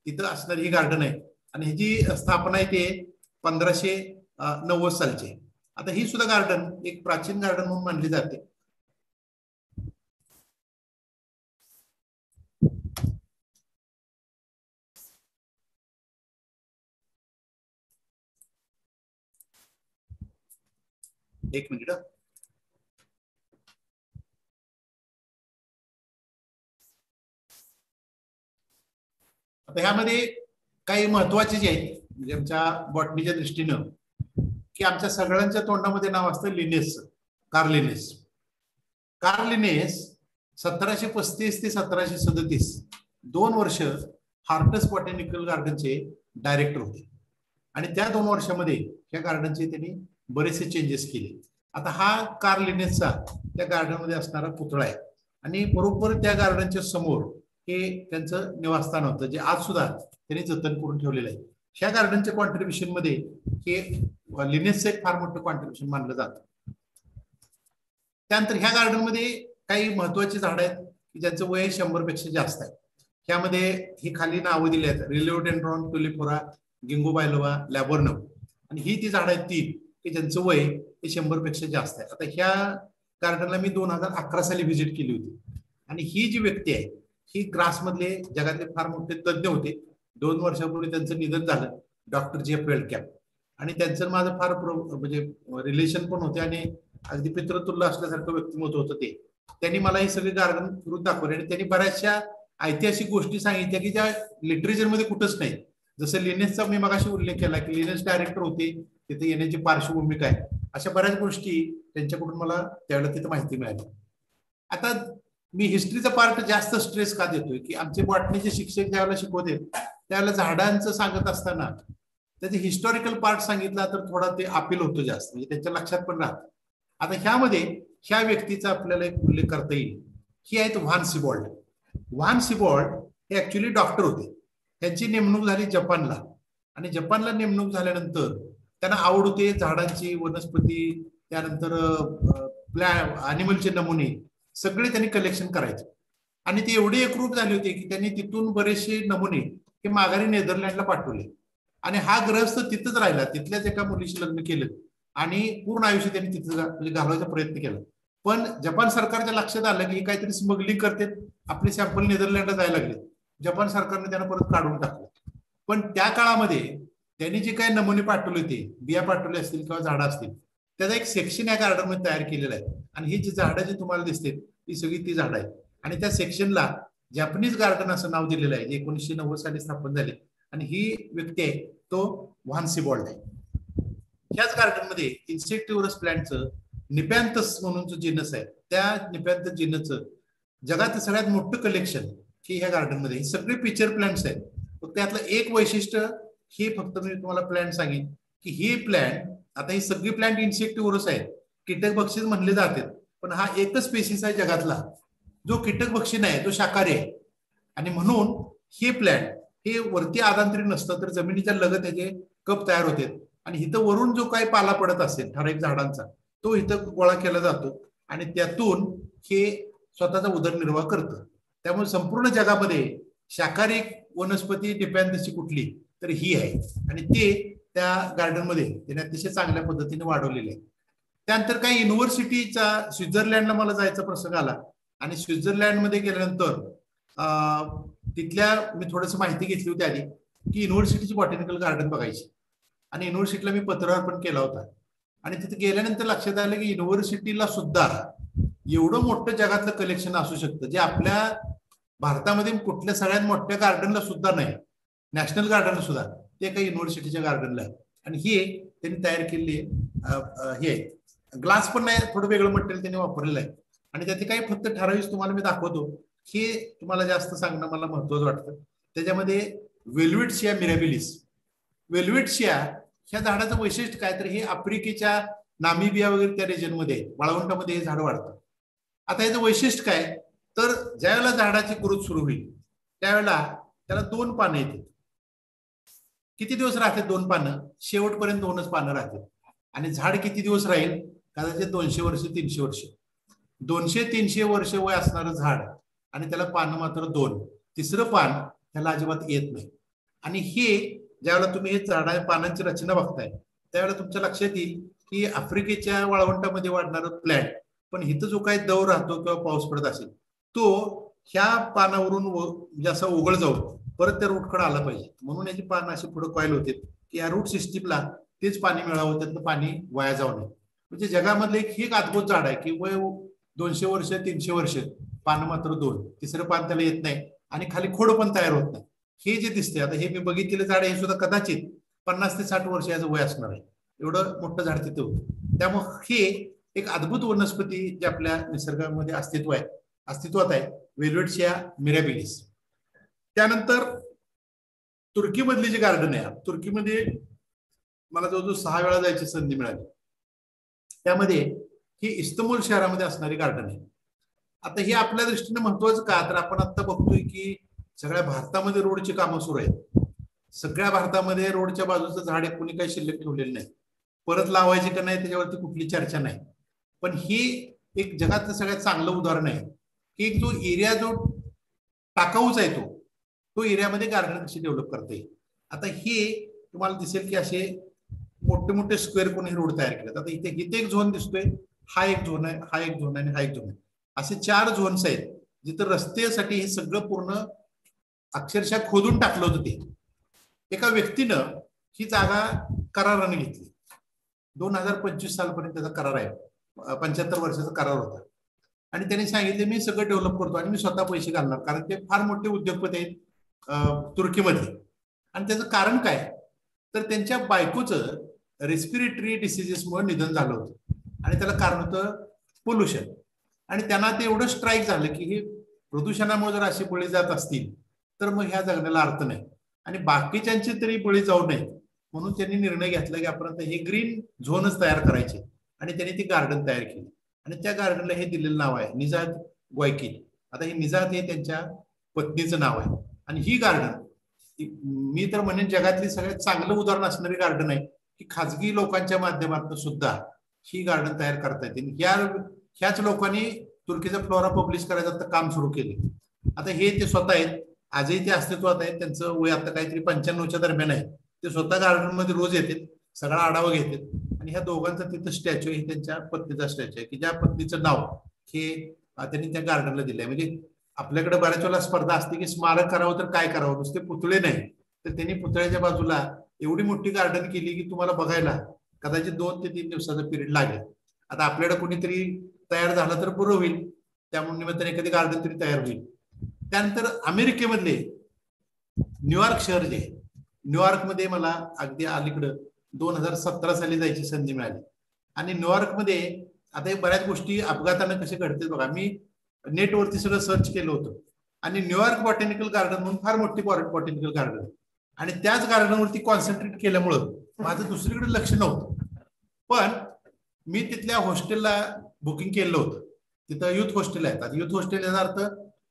S1: तिथं असणारी ही गार्डन आहे. आणि ह्याची स्थापना आहे ते पंधराशे नव्वद सालची आता ही सुद्धा गार्डन एक प्राचीन गार्डन म्हणून मानली जाते. एक मिनिट आता ह्यामध्ये काही महत्त्वाचे जे आहेत म्हणजे आमच्या बॉटनीच्या दृष्टीनं की आमच्या सगळ्यांच्या तोंडामध्ये नाव असतं लिनेस कार्लिनेस. कार्लिनेस सतराशे पस्तीस ते सतराशे सदतीस दोन वर्ष हार्टस बॉटॅनिकल गार्डनचे डायरेक्टर होते. आणि त्या दोन वर्षामध्ये या गार्डनचे त्यांनी बरेचसे चेंजेस केले. आता हा कार्लिनेसचा त्या गार्डनमध्ये असणारा पुतळा आहे. आणि बरोबर त्या गार्डनच्या समोर हे त्यांचं निवासस्थान होतं जे आज सुद्धा त्यांनी जतन करून ठेवलेलं आहे. ह्या गार्डनच्या कॉन्ट्रीब्युशनमध्ये हे लिनेसचं एक फार मोठं कॉन्ट्रीब्युशन मानलं जातं. त्यानंतर ह्या गार्डनमध्ये काही महत्वाची झाडं आहेत की ज्यांचं वय शंभरपेक्षा जास्त आहे. ह्यामध्ये ही खाली नावं दिली आहेत. रिलिओडेंड्रॉन टुलिफोरा गिंगोबायलोवा लॅबोर्नम आणि ही ती झाडं आहेत तीन की ज्यांचं वय हे शंभरपेक्षा जास्त आहे. आता ह्या गार्डनला मी दोन हजार अकरा साली व्हिजिट केली होती. आणि ही जी व्यक्ती आहे ही ग्रास मधले जगातले फार मोठे तज्ज्ञ होते. दोन वर्षापूर्वी त्यांचं निधन झालं डॉक्टर जे वेल्ड आणि त्यांचं माझं फार म्हणजे रिलेशन पण होते आणि अगदी पित्रतुल्य असल्यासारखं व्यक्तिमत्व होतं ते. त्यांनी मला ही सगळी गार्डन फिरून दाखवले आणि त्यांनी बऱ्याचशा ऐतिहासिक गोष्टी सांगितल्या की ज्या लिटरेचरमध्ये कुठंच नाही. जसं लिनेसचा मी मगाशी उल्लेख केला की लिनेस डायरेक्टर होते. तिथे येण्याची पार्श्वभूमी काय? अशा बऱ्याच गोष्टी त्यांच्याकडून मला त्यावेळेला तिथे माहिती मिळाली. आता मी हिस्ट्रीचा पार्ट जास्त स्ट्रेस का देतोय? की आमचे बॉटनीचे शिक्षक ज्यावेळेला शिकवते त्यावेळेला झाडांचं सांगत असताना त्याचे हिस्टॉरिकल पार्ट सांगितला तर थोडा ते अपील होतो जास्त. म्हणजे त्यांच्या लक्षात पण राहत. आता ह्यामध्ये ह्या व्यक्तीचा आपल्याला एक उल्लेख करता येईल. ही आहेत व्हान सिबॉल्ड. व्हान सिबॉल्ड हे ऍक्च्युली डॉक्टर होते. त्यांची नेमणूक झाली जपानला. आणि जपानला नेमणूक झाल्यानंतर त्यांना आवड होते झाडांची वनस्पती त्यानंतर प्लॅ अॅनिमलचे नमुने सगळे त्यांनी कलेक्शन करायचे. आणि ते एवढे एकरूप झाले होते की त्यांनी तिथून बरेचसे नमुने हे माघारी नेदरलँडला पाठवले. आणि हा ग्रहस्थ तिथंच राहिला तिथल्याच एका मुलीशी लग्न केलं आणि पूर्ण आयुष्य त्यांनी तिथं म्हणजे घालवायचा प्रयत्न केला. पण जपान सरकारच्या लक्षात आलं की काहीतरी स्मगलिंग करते आपले सॅम्पल नेदरलँडला जायला लागले. जपान सरकारने त्यांना परत काढून टाकलं. पण त्या काळामध्ये त्यांनी जे काही नमुने पाठवले होते बिया पाठवले असतील किंवा झाडं असतील त्याचा एक सेक्शन या गार्डनमध्ये तयार केलेला आहे. आणि ही जी झाडं जी तुम्हाला दिसतील ती सगळी ती झाडं आहेत. आणि त्या सेक्शनला जॅपनीज गार्डन असं नाव दिलेलं आहे जे एकोणीसशे नव्वद साली स्थापन झाले. आणि ही व्यक्ती आहे तो व्हान्सिबॉल्ड आहे. ह्याच गार्डनमध्ये इन्सेक्टिव्हरस प्लॅन्टचं निपॅन्थस म्हणून जो जिनस आहे त्या निपॅन्थस जिनसचं जगात सगळ्यात मोठं कलेक्शन की ह्या गार्डनमध्ये. सगळे पिक्चर प्लांट्स आहेत. फक्त त्यातलं एक वैशिष्ट्य हे फक्त मी तुम्हाला प्लॅन सांगेन की हे प्लॅन आता ही सगळी प्लॅन्ट इन्सेक्टिव्हरस आहेत. कीटक बक्षीस म्हणले जातात पण हा एकच स्पेसिस आहे जगातला. जो कीटक बक्षी नाही तो शाकाहारी आहे. आणि म्हणून हे प्लॅन हे वरती आदांतरी नसतं तर जमिनीच्या लगत त्याचे कप तयार होते. आणि इथं वरून जो काही पाला पडत असेल ठराविक झाडांचा तो इथं गोळा केला जातो. आणि त्यातून हे स्वतःचा उदरनिर्वाह करतं. त्यामुळे संपूर्ण जगामध्ये शाकाहारी वनस्पती डिपेंडन्सी कुठली? तर ही आहे. आणि ते त्या गार्डनमध्ये त्याने अतिशय चांगल्या पद्धतीने वाढवलेले आहे. त्यानंतर काही युनिव्हर्सिटीचा स्वित्झर्लंडला मला जायचा प्रसंग आला. आणि स्वित्झर्लंडमध्ये गेल्यानंतर तिथल्या मी थोडस माहिती घेतली होती आधी की युनिव्हर्सिटीची बॉटॅनिकल गार्डन बघायची. आणि युनिव्हर्सिटीला मी पत्रावर पण केला होता. आणि तिथे गेल्यानंतर लक्षात आलं की युनिव्हर्सिटीला सुद्धा एवढं मोठं जगातलं कलेक्शन असू शकतं जे आपल्या भारतामध्ये कुठल्या सगळ्यात मोठ्या गार्डनला सुद्धा नाही. नॅशनल गार्डन सुद्धा ते काही युनिव्हर्सिटीच्या गार्डनला आहे. आणि हे त्यांनी तयार केलेली हे ग्लास पण नाही थोडं वेगळं मटेरियल त्यांनी वापरलेलं आहे. आणि त्याचे काही फक्त ठराविक तुम्हाला मी दाखवतो. हे तुम्हाला जास्त सांगणं मला महत्वाचं वाटतं. त्याच्यामध्ये वेल्विटशिया मिरॅबिलिस. वेल्विटशिया ह्या झाडाचं वैशिष्ट्य काय तर हे आफ्रिकेच्या नामिबिया वगैरे त्या रिजनमध्ये वाळवंटामध्ये हे झाड वाढतं. आता याचं वैशिष्ट्य काय? तर ज्यावेळेला झाडाची ग्रोथ सुरू होईल त्यावेळेला त्याला दोन पानं येतात. किती दिवस राहतात दोन पानं? शेवटपर्यंत दोनच पानं राहतात. आणि झाड किती दिवस राहील? कदाचित दोनशे वर्ष तीनशे वर्ष. दोनशे तीनशे वर्ष वय असणारं झाड आणि त्याला पानं मात्र दोन. तिसरं पान त्याला अजिबात येत नाही. आणि हे ज्यावेळेला तुम्ही हे झाडा पानांची रचना बघताय त्यावेळेला तुमच्या लक्षात येईल की आफ्रिकेच्या वाळवंटामध्ये वाढणारं प्लॅन्ट पण इथं जो काही दव राहतो किंवा पाऊस पडत असेल तो ह्या पानावरून म्हणजे असं उघड जाऊन परत त्या रूटकडे आला पाहिजे. म्हणून याची पानं अशी पुढे कॉईल होते की या रूट सिस्टीमला तेच पाणी मिळावं त्यातलं पाणी वाया जाऊ नये. म्हणजे जगामधले एक हे एक अद्भुत झाड आहे की वय दोनशे वर्ष तीनशे वर्ष पानं मात्र दोन. तिसरं पान त्याला येत नाही आणि खाली खोड पण तयार होत नाही. हे जे दिसते आता हे मी बघितलेलं झाड हे सुद्धा कदाचित पन्नास ते साठ वर्ष याचं वय असणार आहे. एवढं मोठं झाड तिथं होतं. त्यामुळे हे एक अद्भुत वनस्पती जे आपल्या निसर्गामध्ये अस्तित्व आहे अस्तित्वात आहे वेल्वेटशिया मिरॅबिलिस. त्यानंतर तुर्कीमधली जी गार्डन आहे तुर्कीमध्ये मला जवळजवळ सहा वेळा जायची संधी मिळाली. त्यामध्ये ही इस्तंबूल शहरामध्ये असणारी गार्डन आहे. आता हे आपल्या दृष्टीने महत्वाचं का? तर आपण आता बघतोय की सगळ्या भारतामध्ये रोडची कामं सुरू आहेत. सगळ्या भारतामध्ये रोडच्या बाजूचं झाड आहे कोणी काही शिल्लक ठेवलेलं नाही. परत लावायची का नाही त्याच्यावरती कुठली चर्चा नाही. पण ही एक जगातलं सगळ्यात चांगलं उदाहरण आहे की एक जो एरिया जो टाकाऊच आहे तो तो एरियामध्ये गार्डन कशी डेव्हलप करता? येईल आता हे तुम्हाला दिसेल की असे मोठे मोठे स्क्वेअर कोणी रोड तयार केले आता इथे इथे एक झोन दिसतोय हा एक झोन आहे हा एक झोन आहे आणि हा एक झोन आहे. असे चार झोन्स आहेत जिथं रस्त्यासाठी हे सगळं पूर्ण अक्षरशः खोदून टाकलं होतं ते. एका व्यक्तीनं ही जागा कराराने घेतली. दोन हजार पंचवीस सालपर्यंत त्याचा करार आहे. पंच्याहत्तर वर्षाचा करार होता. आणि त्यांनी सांगितले मी सगळं डेव्हलप करतो आणि मी स्वतः पैसे घालणार कारण ते फार मोठे उद्योगपती आहेत. तुर्कीमध्ये. आणि त्याचं कारण काय? तर त्यांच्या बायकोचं रेस्पिरेटरी डिसिजेसमुळे निधन झालं होतं. आणि त्याला कारण होतं पोल्युशन आणि त्यांना ते एवढं स्ट्राईक झालं की हे प्रदूषणामुळे जर असे बळी जात असतील तर मग ह्या जगण्याला अर्थ नाही. आणि बाकीच्यांचे तरी बळी जाऊ नये. म्हणून त्यांनी निर्णय घेतला की आपण हे ग्रीन झोनच तयार करायचे. आणि त्यांनी ती गार्डन तयार केली. आणि त्या गार्डनला हे दिलेलं नाव आहे निजात गोयकी आता हे निजात हे त्यांच्या पत्नीचं नाव आहे. आणि ही गार्डन मी तर म्हणेन जगातली सगळ्यात चांगलं उदाहरण असणारी गार्डन आहे की खाजगी लोकांच्या माध्यमातून सुद्धा ही गार्डन तयार करता येते. ह्या ह्याच लोकांनी तुर्कीचा फ्लोरा पब्लिश करायचं काम सुरू केले. आता हे ते स्वतः आहेत आजही ते अस्तित्वात आहेत त्यांचं वय आता काहीतरी पंच्याण्णवच्या दरम्यान आहे. ते स्वतः गार्डनमध्ये रोज येतात सगळा आढावा घेतात. आणि ह्या दोघांचा तिथं स्टॅच्यू हे त्यांच्या पत्नीचा स्टॅच्यू आहे की ज्या पत्नीचं नाव हे त्यांनी त्या गार्डनला दिलंय. म्हणजे आपल्याकडे बऱ्याच वेळा स्पर्धा असते की स्मारक करावं तर काय करावं? नुसते पुतळे नाही. तर त्यांनी पुतळ्याच्या बाजूला एवढी मोठी गार्डन केली की तुम्हाला बघायला कदाचित दोन ते तीन दिवसाचा पिरियड लागेल. आता आपल्याकडे कोणीतरी तयार झाला तर बरं होईल. त्यामुळे निमित्ताने एखादी गार्डन तरी तयार होईल. त्यानंतर अमेरिकेमधले न्यूयॉर्क शहर जे न्यूयॉर्कमध्ये मला अगदी अलीकडं दोन हजार सतरा साली जायची संधी मिळाली. आणि न्यूयॉर्कमध्ये आता बऱ्याच गोष्टी अपघातानं कसे घडते बघा. मी नेटवरती सगळं सर्च केलं होतं. आणि न्यूयॉर्क बॉटॅनिकल गार्डन म्हणून फार मोठी बॉटॅनिकल गार्डन आणि त्याच गार्डनवरती कॉन्सन्ट्रेट केल्यामुळं माझं दुसरीकडे लक्ष नव्हतं. पण मी तिथल्या हॉस्टेलला बुकिंग केलं होतं. तिथं युथ हॉस्टेल आहे आता युथ हॉस्टेल याचा अर्थ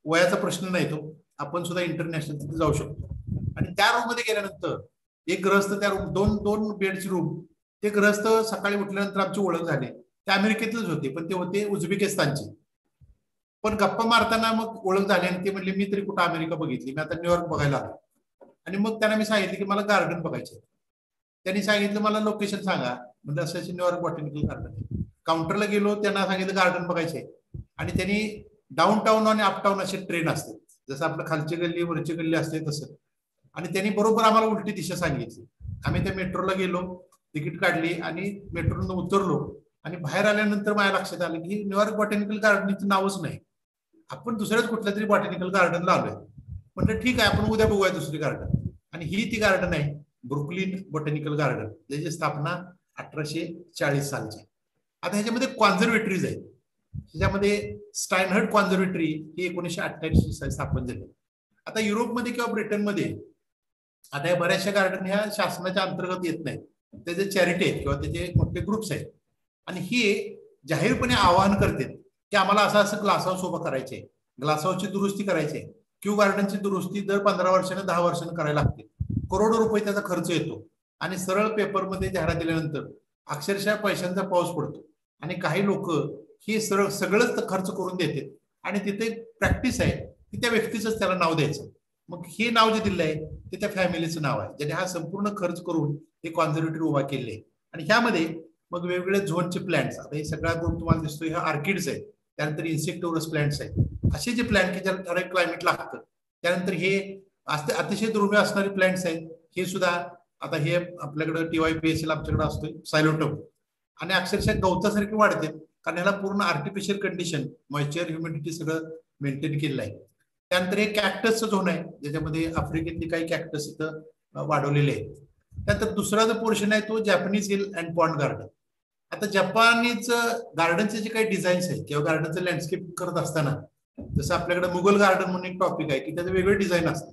S1: वयाचा प्रश्न नाही तो. आपण सुद्धा इंटरनॅशनल तिथे जाऊ शकतो. आणि त्या रूममध्ये गेल्यानंतर एक ग्रस्त त्या रूम दोन दोन बेडची रूम ते ग्रस्त सकाळी उठल्यानंतर आमची ओळख झाली. ते अमेरिकेतलेच होते पण ते होते उझबेकिस्तानचे. पण गप्पा मारताना मग ओळख झाली आणि ते म्हणले मी तरी कुठं अमेरिका बघितली? मी आता न्यूयॉर्क बघायला आलो आणि मग त्यांना मी सांगितलं की मला गार्डन बघायचे त्यांनी सांगितलं मला लोकेशन सांगा. म्हणजे असं न्यूयॉर्क बॉटॅनिकल गार्डन काउंटरला गेलो त्यांना सांगितलं गार्डन बघायचे आणि त्यांनी डाऊन टाऊन आणि अपटाऊन असे ट्रेन असते जसं आपलं खालची गल्ली वरची गल्ली असते तसं. आणि त्यांनी बरोबर आम्हाला उलटी दिशा सांगितली. आम्ही त्या मेट्रोला गेलो तिकीट काढली आणि मेट्रोनं उतरलो. आणि बाहेर आल्यानंतर माझ्या लक्षात आलं की न्यूयॉर्क बॉटॅनिकल गार्डनचं नावच नाही. आपण दुसऱ्याच कुठल्या तरी बॉटॅनिकल गार्डनला आलोय. म्हटलं ठीक आहे आपण उद्या बघूया दुसरी गार्डन आणि ही ती गार्डन आहे ब्रुकलिन बॉटॅनिकल गार्डन ज्याची स्थापना अठराशे चाळीस सालची. आता ह्याच्यामध्ये कॉन्झर्वेटरीज आहेत. त्याच्यामध्ये स्टायनहर्ड कॉन्झर्वेटरी ही एकोणीशे अठ्ठ्याऐंशी साली स्थापन झाली. आता युरोपमध्ये किंवा ब्रिटनमध्ये आता या बऱ्याचशा गार्डन ह्या शासनाच्या अंतर्गत येत नाहीत. त्याचे चॅरिटी आहेत किंवा त्याचे मोठे ग्रुप्स आहेत. आणि हे जाहीरपणे आवाहन करते की आम्हाला असं असं ग्लास हाऊस उभं करायचे ग्लास हाऊसची दुरुस्ती करायची क्यू गार्डनची दुरुस्ती दर पंधरा वर्षाने दहा वर्षाने करायला लागते. करोडो रुपये त्याचा खर्च येतो. आणि सरळ पेपरमध्ये जाहिरात दिल्यानंतर अक्षरशः पैशांचा पाऊस पडतो. आणि काही लोक हे सरळ सगळंच खर्च करून देते आणि तिथे प्रॅक्टिस आहे की त्या व्यक्तीच त्याला नाव द्यायचं. मग हे नाव जे दिलं आहे ते त्या फॅमिलीचं नाव आहे. ज्याने हा संपूर्ण खर्च करून हे कॉन्झर्वेटिव्ह उभा केले आणि ह्यामध्ये मग वेगवेगळे झोनचे प्लॅन्स आता हे सगळा ग्रुप तुम्हाला दिसतो हे आर्किड्स आहेत. त्यानंतर इन्सेक्टोरस प्लॅन्ट्स आहेत. असे जे प्लॅन्ट की ज्याला ठराविक क्लायमेट लागतं त्यानंतर हे अतिशय दुर्मिळ असणारे प्लॅन्ट्स आहेत. हे सुद्धा आता हे आपल्याकडे टीवाय पी एस एल आमच्याकडे असतोय सायलोटोप आणि अक्षरशः गवतासारखे वाढते कारण ह्याला पूर्ण आर्टिफिशियल कंडिशन मॉइश्चर ह्युमिडिटी सगळं मेंटेन केलेलं आहे. त्यानंतर हे कॅक्टसचं झोन आहे ज्याच्यामध्ये आफ्रिकेतले काही कॅक्टस इथं वाढवलेले आहेत. त्यानंतर दुसरा जो पोर्शन आहे तो Japanese hill and pond garden आता जपानीच गार्डनचे जे काही डिझाईन्स आहेत किंवा गार्डनचं लँडस्केप करत असताना जसं आपल्याकडे मुघल गार्डन म्हणून एक टॉपिक आहे की त्याचं वेगळं डिझाईन असतं.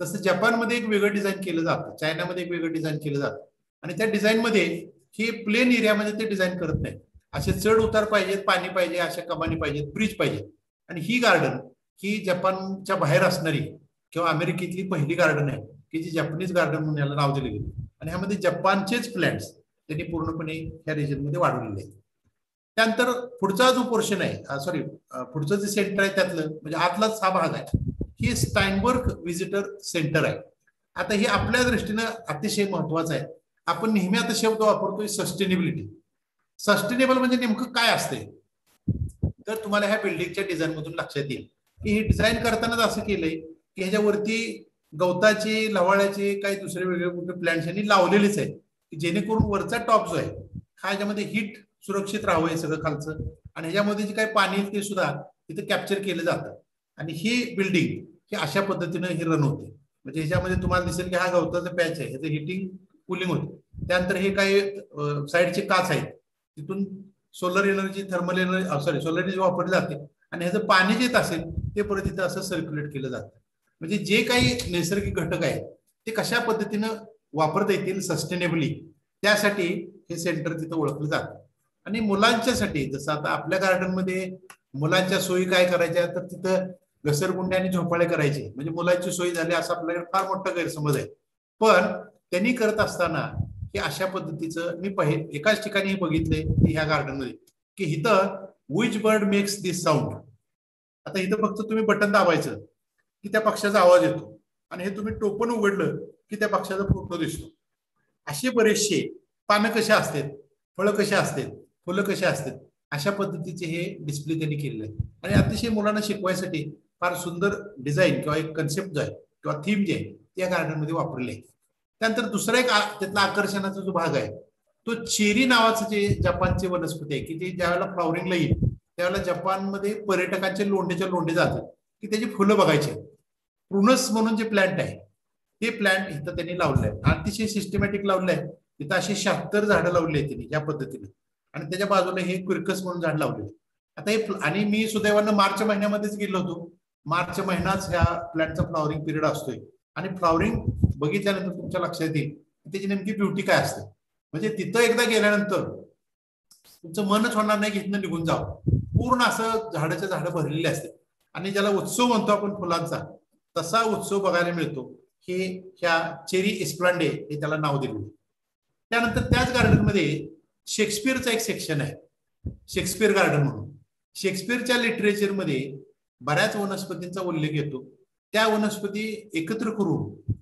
S1: तसं जपानमध्ये एक वेगळं डिझाईन केलं जातं चायनामध्ये एक वेगळं डिझाईन केलं जातं. आणि त्या डिझाईनमध्ये हे प्लेन एरियामध्ये ते डिझाईन करत नाही असे चढ उतार पाहिजेत पाणी पाहिजे अशा कमानी पाहिजेत ब्रिज पाहिजे आणि ही गार्डन ही जपानच्या बाहेर असणारी किंवा अमेरिकेतली पहिली गार्डन आहे की जी जपानीज गार्डन म्हणून याला नाव दिले गेले आणि ह्यामध्ये जपानचेच प्लॅन्ट्स त्यांनी पूर्णपणे ह्या रिजनमध्ये वाढवलेले आहे त्यानंतर पुढचा जो पोर्शन आहे सॉरी पुढचं जे सेंटर आहे त्यातलं म्हणजे आतलाच हा भाग आहे हे स्टाईनबर्ग व्हिजिटर सेंटर आहे. आता हे आपल्या दृष्टीनं अतिशय महत्वाचं आहे. आपण नेहमी आता शब्द वापरतोय सस्टेनेबिलिटी सस्टेनेबल म्हणजे नेमकं काय असते तर तुम्हाला ह्या बिल्डिंगच्या डिझाईन मधून लक्षात येईल. की हे डिझाईन करतानाच असं केलंय की ह्याच्यावरती गवताची लवाळ्याचे काही दुसरे वेगळे कुठे प्लॅन्ट यांनी लावलेलेच आहेत. जेणेकरून वरचा टॉप जो आहे हा याच्यामध्ये हिट सुरक्षित राहावं सगळं खालचं. आणि ह्याच्यामध्ये जे काही पाणी ते सुद्धा तिथे कॅप्चर केलं जातं. आणि ही बिल्डिंग ही अशा पद्धतीनं ही रन होते. म्हणजे ह्याच्यामध्ये तुम्हाला दिसेल की हा गवताचा पॅच आहे. ह्याचं हिटिंग कुलिंग होते. त्यानंतर हे काही साईडचे काच आहेत. तिथून solar energy thermal energy sorry solar energy वापरली जाते. आणि ह्याचं पाणी जे असेल ते परत तिथं असं सर्क्युलेट केलं जातं. म्हणजे जे काही नैसर्गिक घटक आहेत ते कशा पद्धतीनं वापरता येतील सस्टेनेबली त्यासाठी हे सेंटर तिथं ओळखलं जातं. आणि मुलांच्यासाठी जसं आता आपल्या गार्डनमध्ये मुलांच्या सोयी काय करायच्या तर तिथं घसरगुंडे आणि झोपाळे करायचे. म्हणजे मुलांची सोयी झाली असं आपल्याकडे फार मोठा गैरसमज आहे. पण त्यांनी करत असताना की अशा पद्धतीचं मी पहिले एकाच ठिकाणी बघितले ह्या गार्डनमध्ये की इथं which bird makes this sound आता इथं फक्त तुम्ही बटन दाबायचं की त्या पक्षाचा आवाज येतो. आणि हे तुम्ही टोपण उघडलं की त्या पक्षाचा फोटो दिसतो. असे बरेचसे पानं कशा असतात फळं कशी असतात फुलं कशी असतात अशा पद्धतीचे हे डिस्प्ले त्यांनी केलेले आहे आणि अतिशय मुलांना शिकवायसाठी फार सुंदर डिझाईन किंवा एक कन्सेप्ट जो आहे किंवा थीम जे आहे त्या गार्डनमध्ये वापरले आहे त्यानंतर दुसरा एक त्यातला आकर्षणाचा जो भाग आहे तो चेरी नावाचं जे जपानचे वनस्पती आहे की जे ज्यावेळेला फ्लॉवरिंगला येईल त्यावेळेला जपानमध्ये पर्यटकांचे लोंढेच्या लोंढे जातात की त्याची फुलं बघायची प्रुनस म्हणून जे प्लॅन्ट आहे ते प्लॅन्ट इथं त्यांनी लावले अतिशय सिस्टमॅटिक लावले आहे इथं अशी शहात्तर झाडं लावली आहेत त्यांनी या पद्धतीने. आणि त्याच्या बाजूला हे क्विरकस म्हणून झाड लावले आता हे आणि मी सुदैवानं मार्च महिन्यामध्येच गेलो होतो. मार्च महिनाच ह्या प्लॅन्टचा फ्लॉवरिंग पिरियड असतोय. आणि फ्लॉवरिंग बघितल्यानंतर तुमच्या लक्षात येईल त्याची नेमकी ब्युटी काय असते. म्हणजे तिथं एकदा गेल्यानंतर तुमचं मनच होणार नाही घेतलं निघून जावं. पूर्ण असं झाडाच्या झाडं भरलेली असते आणि ज्याला उत्सव म्हणतो आपण फुलांचा तसा उत्सव बघायला मिळतो. की ह्या चेरी एस्प्लांडे हे त्याला नाव दिले त्यानंतर त्याच गार्डनमध्ये शेक्सपियरचा एक सेक्शन आहे. शेक्सपियर गार्डन म्हणून. शेक्सपियरच्या लिटरेचरमध्ये बऱ्याच वनस्पतींचा उल्लेख येतो. त्या वनस्पती एकत्र करून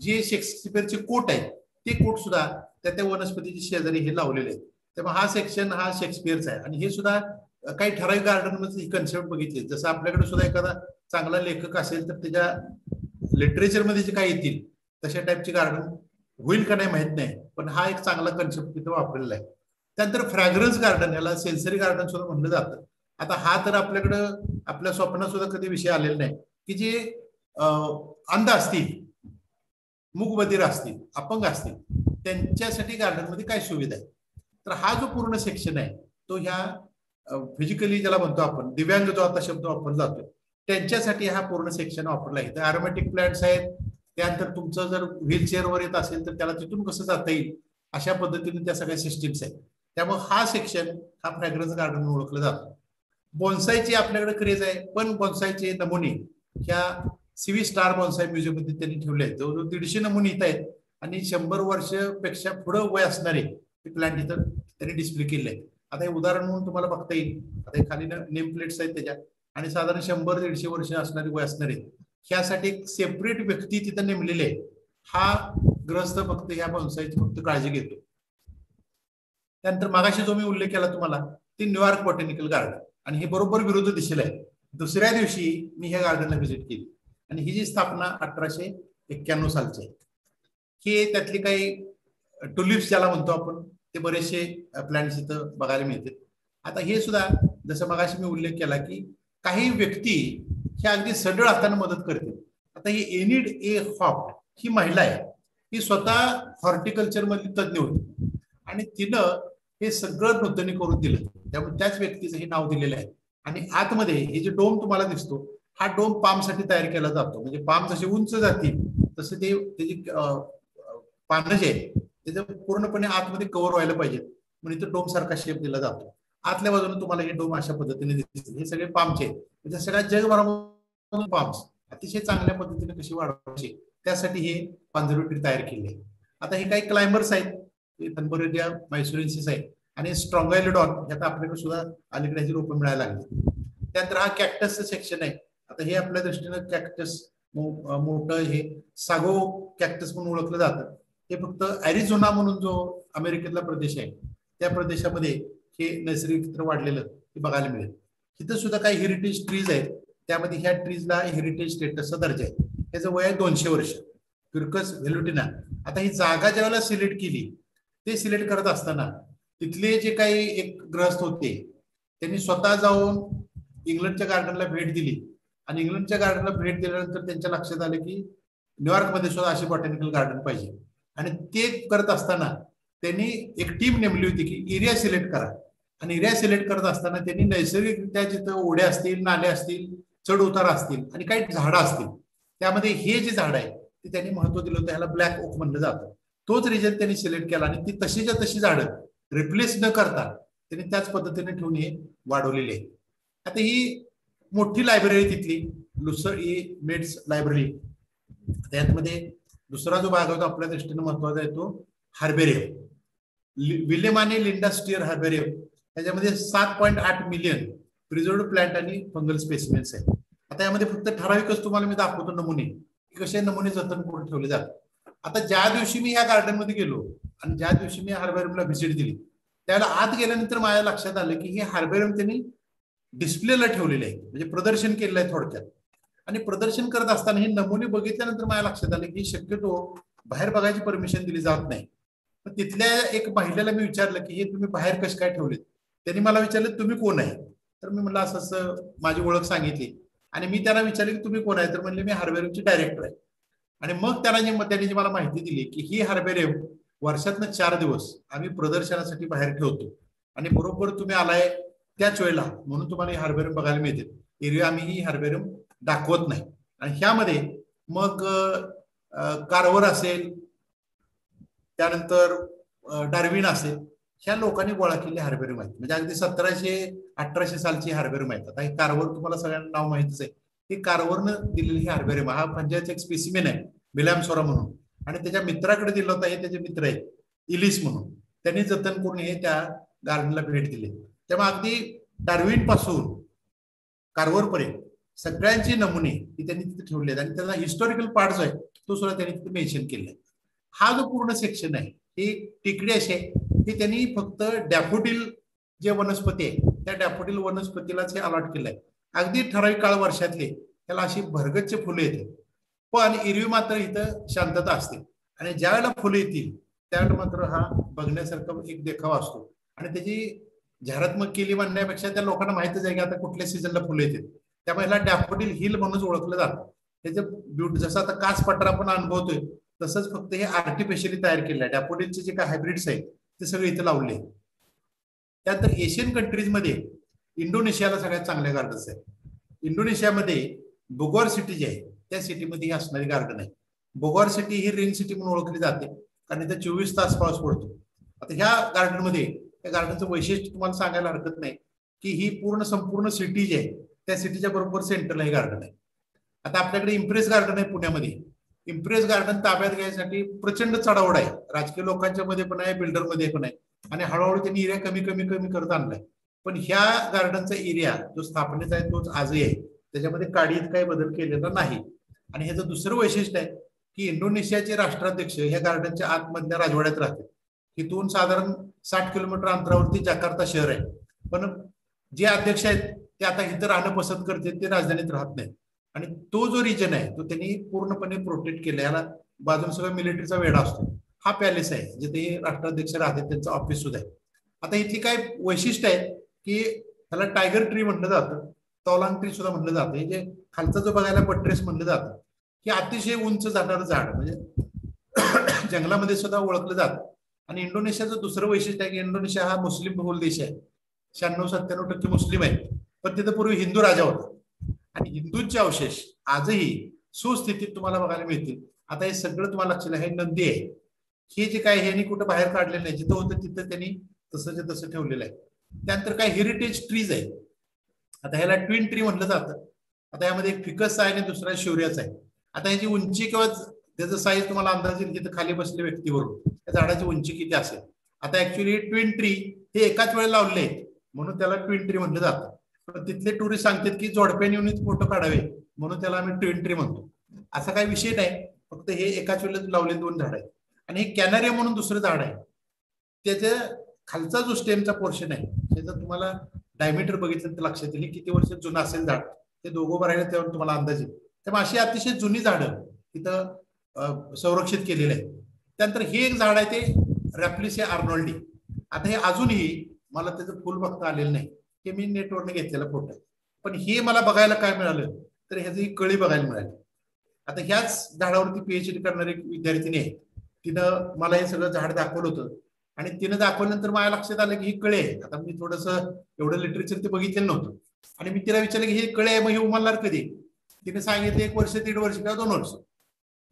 S1: जे शेक्सपियरचे कोट आहेत ते कोट सुद्धा त्या त्या वनस्पतीचे शेजारी हे लावलेले आहेत. त्यामुळे हा सेक्शन हा शेक्सपियरचा आहे. आणि हे सुद्धा काही ठराविक गार्डनमध्ये ही कन्सेप्ट बघितली. जसं आपल्याकडे सुद्धा एखादा चांगला लेखक असेल तर त्याच्या लिटरेचरमध्ये जे काही येतील तशा टाईपचे गार्डन होईल का नाही माहीत नाही पण हा एक चांगला कन्सेप्ट तिथं वापरलेला आहे. त्यानंतर फ्रॅग्रन्स गार्डन याला सेन्सरी गार्डन सुद्धा म्हणलं जातं. आता हा तर आपल्याकडं आपल्या स्वप्नात सुद्धा कधी विषय आलेला नाही. की जे अंध असतील मूकबधीर असतील अपंग असतील त्यांच्यासाठी गार्डनमध्ये काय सुविधा आहे? तर हा जो पूर्ण सेक्शन आहे तो ह्या फिजिकली ज्याला म्हणतो आपण दिव्यांग जो आता शब्द वापरला जातो त्यांच्यासाठी हा पूर्ण सेक्शन वापरला आहे. तर अरोमॅटिक प्लॅन्ट्स आहेत. त्यानंतर तुमचं जर व्हीलचेअरवर येत असेल तर त्याला तिथून कसं जाता येईल? अशा पद्धतीने त्या सगळ्या सिस्टीम्स आहेत. त्यामुळे हा सेक्शन हा फ्रॅग्रन्स गार्डन म्हणून ओळखलं जातो. बोन्साईची आपल्याकडे क्रेज आहे पण बोन्साईचे नमुने ह्या सिव्ही स्टार बोन्साई म्युझियममध्ये त्यांनी ठेवले आहेत. जवळजवळ दीडशे नमुने इथं आहेत आणि शंभर वर्षपेक्षा पुढं वय असणारे ते प्लॅन्ट इथं त्यांनी डिस्प्ले केले आहेत. आता हे उदाहरण म्हणून तुम्हाला बघता येईल. आता हे खाली नेम प्लेट्स आहेत त्याच्या आणि साधारण शंभर दीडशे वर्ष असणारी वय असणारे ह्यासाठी एक सेपरेट व्यक्ती तिथं नेमलेले आहे. हा ग्रस्त फक्त ह्या बोन्साईची फक्त काळजी घेतो. त्यानंतर मागाशी जो मी उल्लेख केला तुम्हाला ती न्यूयॉर्क बॉटॅनिकल गार्डन आणि हे बरोबर विरुद्ध दिशेला आहे. दुसऱ्या दिवशी मी ह्या गार्डनला व्हिजिट केली. आणि ही जी स्थापना अठराशे एक्क्याण्णव सालची आहे हे त्यातली काही टुलिप्स ज्याला म्हणतो आपण ते बरेचसे प्लॅन्ट्स इथं बघायला मिळतात. आता हे सुद्धा जसं मगाशी मी उल्लेख केला की काही व्यक्ती ह्या अगदी सडळ हाताने मदत करते आता ही एनिड ए हॉप ही महिला आहे ही स्वतः हॉर्टिकल्चर मधली तज्ज्ञ होती. आणि तिनं हे सगळं नूतनी करून दिलं. त्यामुळे त्याच व्यक्तीचं हे नाव दिलेलं आहे. आणि आतमध्ये हे जे डोम तुम्हाला दिसतो हा डोम पामसाठी तयार केला जातो. म्हणजे पाम जसे उंच जातील तसे ते त्याची पानं जे आहे त्याचं पूर्णपणे आतमध्ये कव्हर व्हायला पाहिजे म्हणजे तो डोम सारखा शेप दिला जातो. आतल्या बाजूने तुम्हाला हे डोम अशा पद्धतीने दिसतील. हे सगळे पामचे आहेत. म्हणजे सगळ्या जगभरामधून पाम्स अतिशय चांगल्या पद्धतीने कशी वाढवायची त्यासाठी हे कॉन्झर्वेटरी तयार केले आहे आता हे काही क्लाइंबर्स आहेत. तनबोरेडिया मैसुरेन्सिस आहेत. आणि स्ट्रॉंगायलिडॉन ह्याचा आपल्याकडे सुद्धा अलीकडे रोपं मिळायला लागली त्यानंतर हा कॅक्टसचं सेक्शन आहे. आता हे आपल्या दृष्टीनं कॅक्टस मोठं हे सागो कॅक्टस म्हणून ओळखलं जातं. हे फक्त अॅरिझोना म्हणून जो अमेरिकेतला प्रदेश आहे. त्या प्रदेशामध्ये हे नैसर्गिक चित्र वाढलेलं हे बघायला मिळेल. तिथं सुद्धा काही हेरिटेज ट्रीज आहेत. त्यामध्ये ह्या ट्रीजला हेरिटेज स्टेटसचा दर्जा आहे. त्याचं वय आहे दोनशे वर्ष. क्युरकस व्हेल्युटिना आता ही जागा ज्यावेळेला सिलेक्ट केली ते सिलेक्ट करत असताना तिथले जे काही एक ग्रस्त होते त्यांनी स्वतः जाऊन इंग्लंडच्या गार्डनला भेट दिली. आणि इंग्लंडच्या गार्डनला भेट दिल्यानंतर त्यांच्या लक्षात आलं की न्यूयॉर्कमध्ये सुद्धा अशी बॉटॅनिकल गार्डन पाहिजे. आणि ते करत असताना त्यांनी एक टीम नेमली होती की एरिया सिलेक्ट करा. आणि एरिया सिलेक्ट करत असताना त्यांनी नैसर्गिकरित्या जिथं ओढ्या असतील नाले असतील चढ उतार असतील आणि काही झाडं असतील त्यामध्ये हे जे झाड आहे ते त्यांनी महत्त्व दिलं होतं ह्याला ब्लॅक ओक म्हणलं जातं. तोच रिजन त्यांनी सिलेक्ट केला आणि ती तशीच्या तशी झाडं रिप्लेस न करता त्यांनी त्याच पद्धतीने ठेवून हे वाढवलेली आहे आता ही मोठी लायब्ररी तिथली लुसर ही मेड्स लायब्ररी त्यातमध्ये दुसरा जो भाग होता आपल्या दृष्टीने महत्त्वाचा आहे तो हार्बेरियम. विलेम आणि लिंडा स्टिअर हार्बेरियम. त्याच्यामध्ये सात पॉईंट आठ मिलियन प्रिझर्व्ड प्लांट आणि फंगल स्पेसिमेन्स आहेत. आता यामध्ये फक्त ठराविकच तुम्हाला मी दाखवतो नमुने. कसे नमुने जतन करून ठेवले जातात. आता ज्या दिवशी मी या गार्डनमध्ये गेलो आणि ज्या दिवशी मी हार्बेरियमला व्हिजिट दिली त्यावेळेला आत गेल्यानंतर माझ्या लक्षात आलं की हे हार्बेरियम त्यांनी डिस्प्लेला ठेवलेले आहे म्हणजे प्रदर्शन केलेलं आहे थोडक्यात. आणि प्रदर्शन करत असताना हे नमुने बघितल्यानंतर माझ्या लक्षात आलं की शक्यतो बाहेर बघायची परमिशन दिली जात नाही. तिथल्या एक महिलेला मी विचारलं की हे तुम्ही बाहेर कसे काय ठेवलेत? त्यांनी मला विचारलं तुम्ही कोण आहे? तर मी म्हटलं असं असं माझी ओळख सांगितली. आणि मी त्यांना विचारले की तुम्ही कोण आहे? तर म्हणले मी हार्बेरियमचे डायरेक्टर आहे. आणि मग त्यांना जी त्यांनी जी मला माहिती दिली की ही हार्बेरियम वर्षातनं चार दिवस आम्ही प्रदर्शनासाठी बाहेर ठेवतो आणि बरोबर तुम्ही आलाय त्याच वेळेला म्हणून तुम्हाला ही हार्बेरियम बघायला मिळते. एरवी आम्ही ही हार्बेरियम दाखवत नाही. आणि ह्यामध्ये मग कारवर असेल त्यानंतर डार्विन असेल ह्या लोकांनी गोळा केलेली हार्बेरियम आहेत म्हणजे अगदी सतराशे अठराशे सालची हार्बेरियम आहेत आता हे कारवर तुम्हाला सगळ्यांना नाव माहितीच आहे. की कारवरनं दिलेली ही हार्बेरियम हा पंचायतचा एक स्पेसिमेन आहे बिलॅमसोरा म्हणून. आणि त्याच्या मित्राकडे दिलं होता हे त्याचे मित्र आहेत इलिस म्हणून. त्यांनी जतन करून हे त्या गार्डनला भेट दिली. तेव्हा अगदी डार्विनपासून कारवरपर्यंत सगळ्यांचे नमुने त्यांनी तिथे ठेवले आहेत आणि त्याचा हिस्टॉरिकल पार्ट जो आहे तो सुद्धा त्यांनी तिथे मेन्शन केलाय हा जो पूर्ण सेक्शन आहे ही टिकडी अशी आहे. ही त्यांनी फक्त डॅफोडिल जे वनस्पती आहे त्या डॅफोडिल वनस्पतीलाच हे अलॉट केलंय अगदी ठराविक काळ वर्षातले त्याला अशी भरगच्च फुले येते पण इरवी मात्र इथं शांतता असते. आणि ज्या वेळेला फुले येतील त्यावेळेला मात्र हा बघण्यासारखा एक देखावा असतो. आणि त्याची जाहिरात्मक केली म्हणण्यापेक्षा त्या लोकांना माहितच आहे की आता कुठल्या सीझनला फुले येतील. त्यामुळे ह्याला डॅफोडिल हिल म्हणून ओळखलं जातं. त्याचं ब्युट जसं आता कास पटर आपण अनुभवतोय तसंच फक्त हे आर्टिफिशियली तयार केलं आहे. डॅफोडिलचे जे काही हायब्रिड्स आहेत ते सगळे इथे लावले त्यानंतर एशियन कंट्रीजमध्ये इंडोनेशियाला सगळ्यात चांगले गार्डन्स आहेत. इंडोनेशियामध्ये बोगोर सिटी जी आहे त्या सिटीमध्ये ही असणारी गार्डन आहे. बोगोर सिटी ही रेन सिटी म्हणून ओळखली जाते कारण इथे चोवीस तास पाऊस पडतो. आता ह्या गार्डनमध्ये त्या गार्डनचं वैशिष्ट्य तुम्हाला सांगायला हरकत नाही की ही पूर्ण संपूर्ण सिटी जी आहे त्या सिटीच्या बरोबर सेंटरला हे गार्डन आहे. आता आपल्याकडे इम्प्रेस गार्डन आहे पुण्यामध्ये. इम्प्रेस गार्डन ताब्यात घ्यायसाठी प्रचंड चढावड आहे. राजकीय लोकांच्या मध्ये पण आहे बिल्डरमध्ये पण आहे. आणि हळूहळू त्यांनी एरिया कमी कमी कमी करत आणलाय. पण ह्या गार्डनचा एरिया जो स्थापनेचा आहे तोच आजही आहे. त्याच्यामध्ये काडीत काही बदल केलेला नाही. आणि ह्याचं दुसरं वैशिष्ट्य आहे की इंडोनेशियाचे राष्ट्राध्यक्ष ह्या गार्डनच्या आतमधल्या राजवाड्यात राहतात. तिथून साधारण साठ किलोमीटर अंतरावरती जाकार्ता शहर आहे. पण जे अध्यक्ष आहेत ते आता इथं राहणं पसंत करते ते राजधानीत राहत नाहीत. आणि तो जो रिजन आहे तो त्यांनी पूर्णपणे प्रोटेक्ट केला याला बाजून सगळा मिलिटरीचा वेढा असतो. हा पॅलेस आहे जिथे राष्ट्राध्यक्ष राहते त्यांचं ऑफिस सुद्धा आहे. आता इथे काय वैशिष्ट्य आहे की त्याला टायगर ट्री म्हटलं जातं तौलांग ट्री सुद्धा म्हटलं जातं. हे जे खालचा जो बघायला पट्रेस म्हणलं जातं की अतिशय उंच जाणारं झाड म्हणजे [coughs] जंगलामध्ये सुद्धा ओळखलं जातं. आणि इंडोनेशियाचं दुसरं वैशिष्ट्य आहे की इंडोनेशिया हा मुस्लिम बहुल देश आहे. शहाण्णव सत्त्याण्णव टक्के मुस्लिम आहे. पण तिथं पूर्वी हिंदू राजा होता. आणि हिंदूंचे अवशेष आजही सुस्थितीत तुम्हाला बघायला मिळतील. आता हे सगळं तुम्हाला लक्षात आहे नंदी आहे. हे जे काय ह्यांनी कुठं बाहेर काढलेलं नाही जिथं होतं तिथं त्यांनी तसं तसं ठेवलेलं आहे. त्यानंतर काय हेरिटेज ट्रीज आहे आता ह्याला ट्विन ट्री म्हटलं जातं. आता यामध्ये एक फिकस आहे आणि दुसरा शौर्याचा आहे. आता ह्याची उंची किंवा त्याचं साईज तुम्हाला अंदाज येईल तिथं खाली बसले व्यक्तीवरून. त्या झाडाची उंची किती असेल? आता ऍक्च्युली ट्विन ट्री हे एकाच वेळेला लावले आहेत. म्हणून त्याला ट्विन ट्री म्हटलं जातं. पण तिथले टुरिस्ट सांगतात की जोडप्याने येऊनच फोटो काढावे. म्हणून त्याला आम्ही ट्विन ट्री म्हणतो. असा काही विषय नाही. फक्त हे एकाच वेळेला लावले दोन झाड आहेत. आणि हे कॅनरिया म्हणून दुसरं झाड आहे. त्याच्या खालचा जो स्टेमचा पोर्शन आहे त्याचा तुम्हाला डायमीटर बघितलं तर लक्षात येईल. किती वर्ष जुनं असेल झाड. ते दोघं उभं राहिलं तुम्हाला अंदाज येईल. त्यामुळे अशी अतिशय जुनी झाडं तिथं संरक्षित केलेले आहेत. त्यानंतर हे एक झाड आहे ते रॅप्लिसे आर्नोल्डी आता हे अजूनही मला त्याचं फुल बघता आलेलं नाही. हे मी नेटवरने घेतलेला फोटो पण हे मला बघायला काय मिळालं? तर ह्याची कळी बघायला मिळाली. आता ह्याच झाडावरती पीएचडी करणारी विद्यार्थिनी आहे तिनं मला हे सगळं झाड दाखवलं होतं. आणि तिनं दाखवल्यानंतर माझ्या लक्षात आलं की ही कळे आहे. आता मी थोडस एवढं लिटरेचर ते बघितलेलं नव्हतं. आणि मी तिला विचारलं की हे कळे आहे मग हे उमलणार कधी? तिने सांगितलं एक वर्ष दीड वर्ष किंवा दोन वर्ष.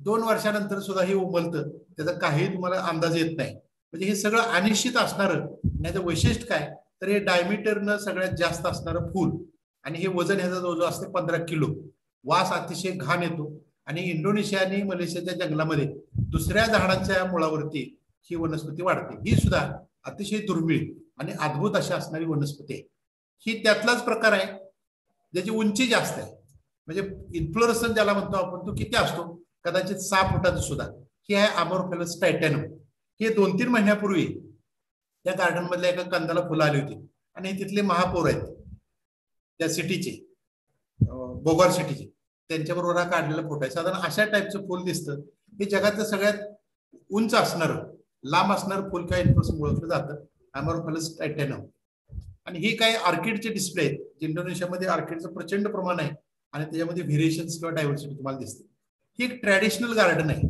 S1: दोन वर्षानंतर सुद्धा हे उमलतं. त्याचा काही तुम्हाला अंदाज येत नाही. म्हणजे हे सगळं अनिश्चित असणारं. याचं वैशिष्ट्य काय? तर हे डायमीटरनं सगळ्यात जास्त असणारं फूल. आणि हे वजन ह्याचा जवळजवळ असते पंधरा किलो. वास अतिशय घाण येतो. आणि इंडोनेशिया आणि मलेशियाच्या जंगलामध्ये दुसऱ्या झाडांच्या मुळावरती ही वनस्पती वाढते. ही सुद्धा अतिशय दुर्मिळ आणि अद्भुत अशी असणारी वनस्पती आहे. ही त्यातलाच प्रकार आहे ज्याची उंची जास्त आहे. म्हणजे इन्फ्लोरसन ज्याला म्हणतो आपण तो किती असतो? कदाचित सहा फुटाचा सुद्धा. ही आहे आमोरफेलस टायटॅनम हे दोन तीन महिन्यापूर्वी त्या गार्डन मधल्या एका कंदाला फुलं आली होती. आणि तिथले महापौर आहेत. त्या सिटीचे बोगार सिटीचे. त्यांच्याबरोबर हा काढलेला फोटो आहे. साधारण अशा टाईपचं फुल दिसतं हे जगातलं सगळ्यात उंच असणार लांब असणार फुल काय इन्फ्लोसन ओळखलं जातं अमोरफलस टायटॅनम आणि हे काही आर्किडचे डिस्प्ले आहेत. जे इंडोनेशियामध्ये आर्किडचं प्रचंड प्रमाण आहे. आणि त्याच्यामध्ये व्हेरिएशन्स किंवा डायव्हर्सिटी तुम्हाला दिसते. ही एक ट्रॅडिशनल गार्डन आहे.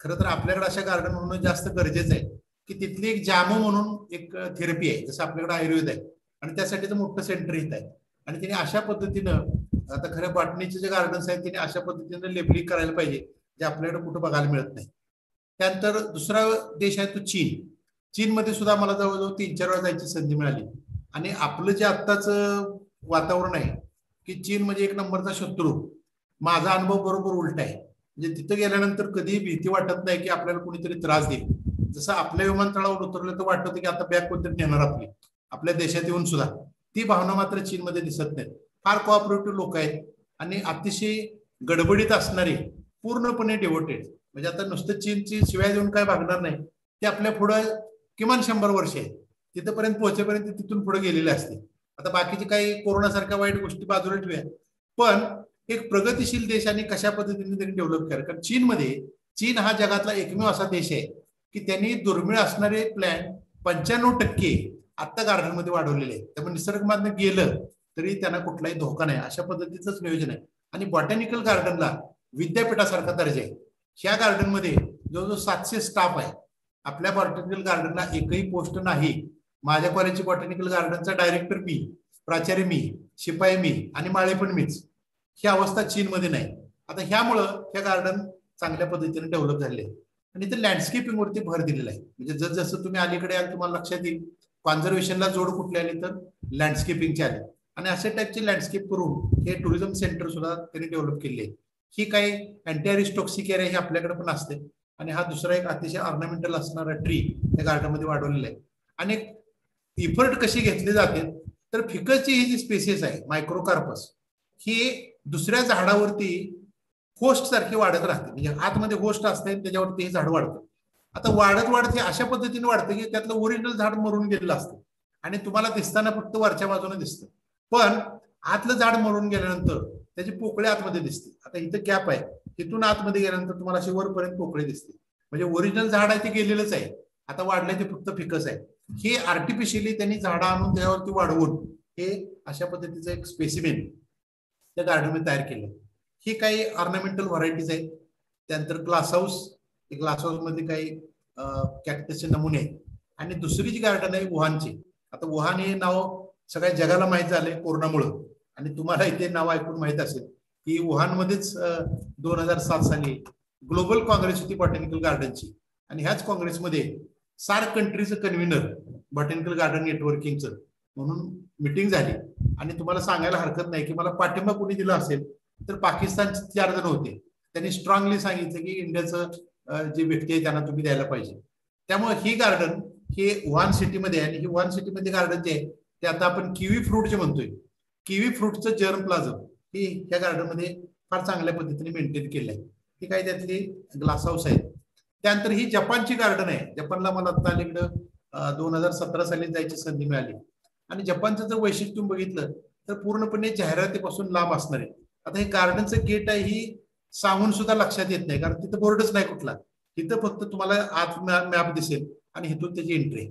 S1: खरं तर आपल्याकडे अशा गार्डन म्हणून जास्त गरजेचं आहे. की तिथली एक जामो म्हणून एक थेरपी आहे. जसं आपल्याकडे आयुर्वेद आहे. आणि त्यासाठीचं मोठं सेंटर येत आहे. आणि तिने अशा पद्धतीनं आता खऱ्या बाटणीचे जे गार्डन्स आहेत तिने अशा पद्धतीनं लेबलिंग करायला पाहिजे जे आपल्याकडे कुठं बघायला मिळत नाही. त्यानंतर दुसरा देश आहे तो चीन. चीनमध्ये सुद्धा मला जवळजवळ तीन चार वेळा जायची संधी मिळाली. आणि आपलं जे आत्ताचं वातावरण आहे की चीन म्हणजे एक नंबरचा शत्रू. माझा अनुभव बरोबर उलट आहे. म्हणजे तिथं गेल्यानंतर कधीही भीती वाटत नाही की आपल्याला कोणीतरी त्रास देईल. जसं आपल्या विमानतळावर उतरलं तर वाटतं की आता बॅग कोणतरी नेणार आपली. आपल्या देशात येऊन सुद्धा. ती भावना मात्र चीनमध्ये दिसत नाही फार कोऑपरेटिव्ह लोक आहेत. आणि अतिशय गडबडीत असणारे पूर्णपणे डेवोटेड म्हणजे आता नुसतं चीनची शिवाय देऊन काय भागणार नाही. ते आपल्या पुढं किमान शंभर वर्ष आहे तिथपर्यंत पोहोचेपर्यंत तिथून पुढे गेलेले असते. आता बाकीचे काही कोरोनासारख्या वाईट गोष्टी बाजूला ठेवूया. पण एक प्रगतीशील देश आणि कशा पद्धतीने त्यांनी डेव्हलप केलं? कारण चीनमध्ये चीन हा जगातला एकमेव असा देश आहे. की त्यांनी दुर्मिळ असणारे प्लॅन पंच्याण्णव टक्के आत्ता गार्डनमध्ये वाढवलेले आहेत. त्यामुळे निसर्गमान्य गेलं तरी त्यांना कुठलाही धोका नाही. अशा पद्धतीचंच नियोजन आहे. आणि बॉटॅनिकल गार्डनला विद्यापीठासारखा दर्जा आहे. ह्या गार्डनमध्ये जवळजवळ सातशे स्टाफ आहे आपल्या बॉटॅनिकल गार्डनला एकही पोस्ट नाही. माझ्या कॉलेजची बॉटॅनिकल गार्डनचा डायरेक्टर मी प्राचार्य मी शिपाई मी आणि माळे पण मीच. ही अवस्था चीनमध्ये नाही. आता ह्यामुळं हे गार्डन चांगल्या पद्धतीने डेव्हलप झाले आणि इथे लँडस्केपिंग वरती भर दिलेला आहे. म्हणजे जस जसं तुम्ही अलीकडे याल तुम्हाला लक्षात येईल. कॉन्झर्वेशनला जोड कुठले आले तर लँडस्केपिंगचे आले. आणि अशा टाईपचे लँडस्केप करून हे टुरिझम सेंटर सुद्धा त्यांनी डेव्हलप केले ही काही अँटी एरिया हे आपल्याकडे पण असते. आणि हा दुसरा एक अतिशय ऑर्नामेंटल असणारा ट्री त्या गार्डनमध्ये वाढवलेला आहे. आणि इफर्ट कशी घेतली जाते तर फिकसची ही जी स्पेसिस आहे मायक्रोकार्पस ही दुसऱ्या झाडावरती होस्ट सारखी वाढत राहते. म्हणजे आतमध्ये होस्ट असते त्याच्यावरती हे झाड वाढतं. आता वाढत वाढत हे अशा पद्धतीने वाढतं की त्यातलं ओरिजिनल झाड मरून गेलेलं असतं. आणि तुम्हाला दिसताना फक्त वरच्या बाजूने दिसतं. पण आतलं झाड मरून गेल्यानंतर त्याची पोकळे आतमध्ये दिसते. आता इथं कॅप आहे. तिथून आतमध्ये गेल्यानंतर तुम्हाला अशी वरपर्यंत पोकळे दिसते. म्हणजे ओरिजिनल झाड आहे ते गेलेलंच आहे. आता वाढलंय ते फक्त फिकस आहे. हे आर्टिफिशियली त्यांनी झाडं आणून त्यावरती वाढवून हे अशा पद्धतीचं एक स्पेसिमेन त्या गार्डनमध्ये तयार केलं. ही काही ऑर्नामेंटल व्हरायटीज आहेत. त्यानंतर ग्लास हाऊस ग्लास हाऊसमध्ये काही कॅक्टसचे नमुने आहेत. आणि दुसरी जी गार्डन आहे वुहानची. आता वुहान हे नाव सगळ्या जगाला माहीत झालंय कोरोनामुळं. आणि तुम्हाला इथे नाव ऐकून माहीत असेल की वुहानमध्येच दोन हजार सात साली ग्लोबल काँग्रेस होती बॉटॅनिकल गार्डनची. आणि ह्याच काँग्रेसमध्ये सार्क कंट्रीचं कन्व्हिनर बॉटॅनिकल गार्डन नेटवर्किंगचं म्हणून मिटिंग झाली. आणि तुम्हाला सांगायला हरकत नाही की मला पाठिंबा कोणी दिला असेल तर पाकिस्तान चार जण होते. त्यांनी स्ट्रॉंगली सांगितलं की इंडियाचं जे व्यक्ती आहे त्यांना तुम्ही द्यायला पाहिजे. त्यामुळे ही गार्डन हे वन सिटीमध्ये आहे आणि ही वन सिटीमध्ये गार्डन जे आहे ते आता आपण किवी फ्रूट जे म्हणतोय किवी फ्रूटचं जर्म प्लाझम हे या गार्डनमध्ये फार चांगल्या पद्धतीने मेंटेन केलं आहे ही काही त्यातली ग्लास हाऊस आहेत. त्यानंतर ही जपानची गार्डन आहे. जपानला मला आता अलीकडं दोन हजार सतरा साली जायची संधी मिळाली. आणि जपानचं जर वैशिष्ट्य तुम्ही बघितलं तर पूर्णपणे जाहिरातीपासून लांब असणार आहे. आता हे गार्डनचं गेट आहे ही सांगून सुद्धा लक्षात येत नाही. कारण तिथं बोर्डच नाही कुठला. तिथं फक्त तुम्हाला आत मॅप दिसेल आणि इथून त्याची एंट्री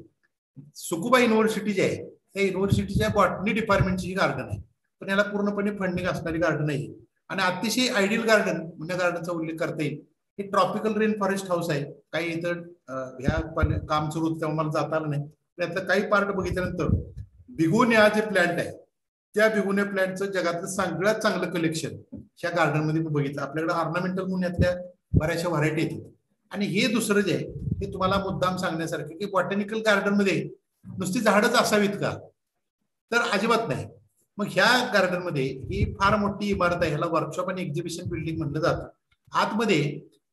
S1: सुकुबा युनिव्हर्सिटी जी आहे त्या युनिव्हर्सिटीच्या बॉटनी डिपार्टमेंटची ही गार्डन आहे. पण याला पूर्णपणे फंडिंग असणारी गार्डन आहे आणि अतिशय आयडियल गार्डन म्हणजे गार्डनचा उल्लेख करता येईल. हे ट्रॉपिकल रेन फॉरेस्ट हाऊस आहे. काही इथं ह्या काम सुरू होतं तेव्हा मला जाता आलं नाही. त्यातलं काही पार्ट बघितल्यानंतर बिगोनिया जे प्लॅन्ट आहे त्या बिगुने प्लॅन्टचं जगातलं सगळ्यात चांगलं कलेक्शन ह्या गार्डनमध्ये मी बघितलं. आपल्याकडे ऑर्नामेंटल म्हणून यातल्या बऱ्याचशा व्हरायटी येतात आणि हे दुसरं जे आहे हे तुम्हाला मुद्दाम सांगण्यासारखं की बॉटॅनिकल गार्डनमध्ये नुसती झाडच असावीत का? तर अजिबात नाही. मग ह्या गार्डनमध्ये ही फार मोठी इमारत आहे. ह्याला वर्कशॉप आणि एक्झिबिशन बिल्डिंग म्हणलं जातं. आतमध्ये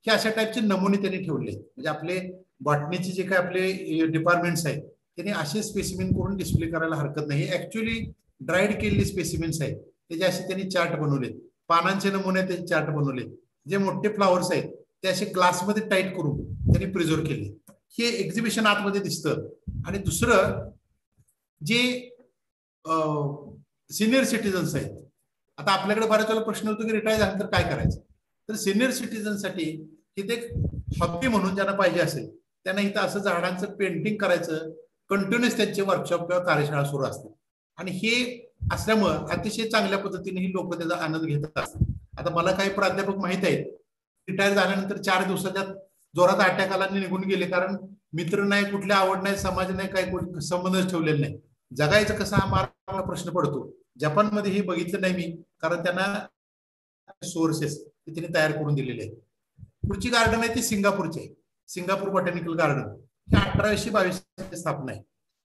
S1: हे अशा टाईपचे नमुने त्यांनी ठेवले म्हणजे आपले बॉटनीचे जे काही आपले डिपार्टमेंट्स आहेत त्यांनी असे स्पेसिमेन करून डिस्प्ले करायला हरकत नाही. ऍक्च्युली ड्राईड केलेली स्पेसिमेन्स आहेत. त्याचे असे त्यांनी चार्ट बनवले पानांचे नमुने त्यांचे चार्ट बनवले जे मोठे फ्लावर्स आहेत ते असे ग्लासमध्ये टाईट करून त्यांनी प्रिझर्व केले. हे एक्झिबिशन आतमध्ये दिसतं. आणि दुसरं जे सिनियर सिटीजन्स आहेत. आता आपल्याकडे बऱ्याच वेळा प्रश्न होतो की रिटायर झाल्यानंतर काय करायचं? तर सिनियर सिटीजनसाठी ते हॉबी म्हणून ज्यांना पाहिजे असेल त्यांना इथं असं झाडांचं पेंटिंग करायचं. कंटिन्युअस त्यांचे वर्कशॉप किंवा कार्यशाळा सुरू असते आणि हे असल्यामुळं अतिशय चांगल्या पद्धतीने ही लोक त्याचा आनंद घेतात आता मला काही प्राध्यापक माहीत आहेत रिटायर झाल्यानंतर चार दिवसाच्या जोरात अटॅक आला निघून गेले. कारण मित्र नाही कुठल्या आवड नाही समाज नाही काही संबंधच ठेवलेले नाही. जगायचं कसा हा मार्ग प्रश्न पडतो. जपानमध्ये हे बघितलं नाही मी कारण त्यांना सोर्सेस त्यांनी तयार करून दिलेले आहेत. पुढची गार्डन आहे ती सिंगापूरची आहे. सिंगापूर बॉटॅनिकल गार्डन ही अठराशे बावीस स्थापना आहे.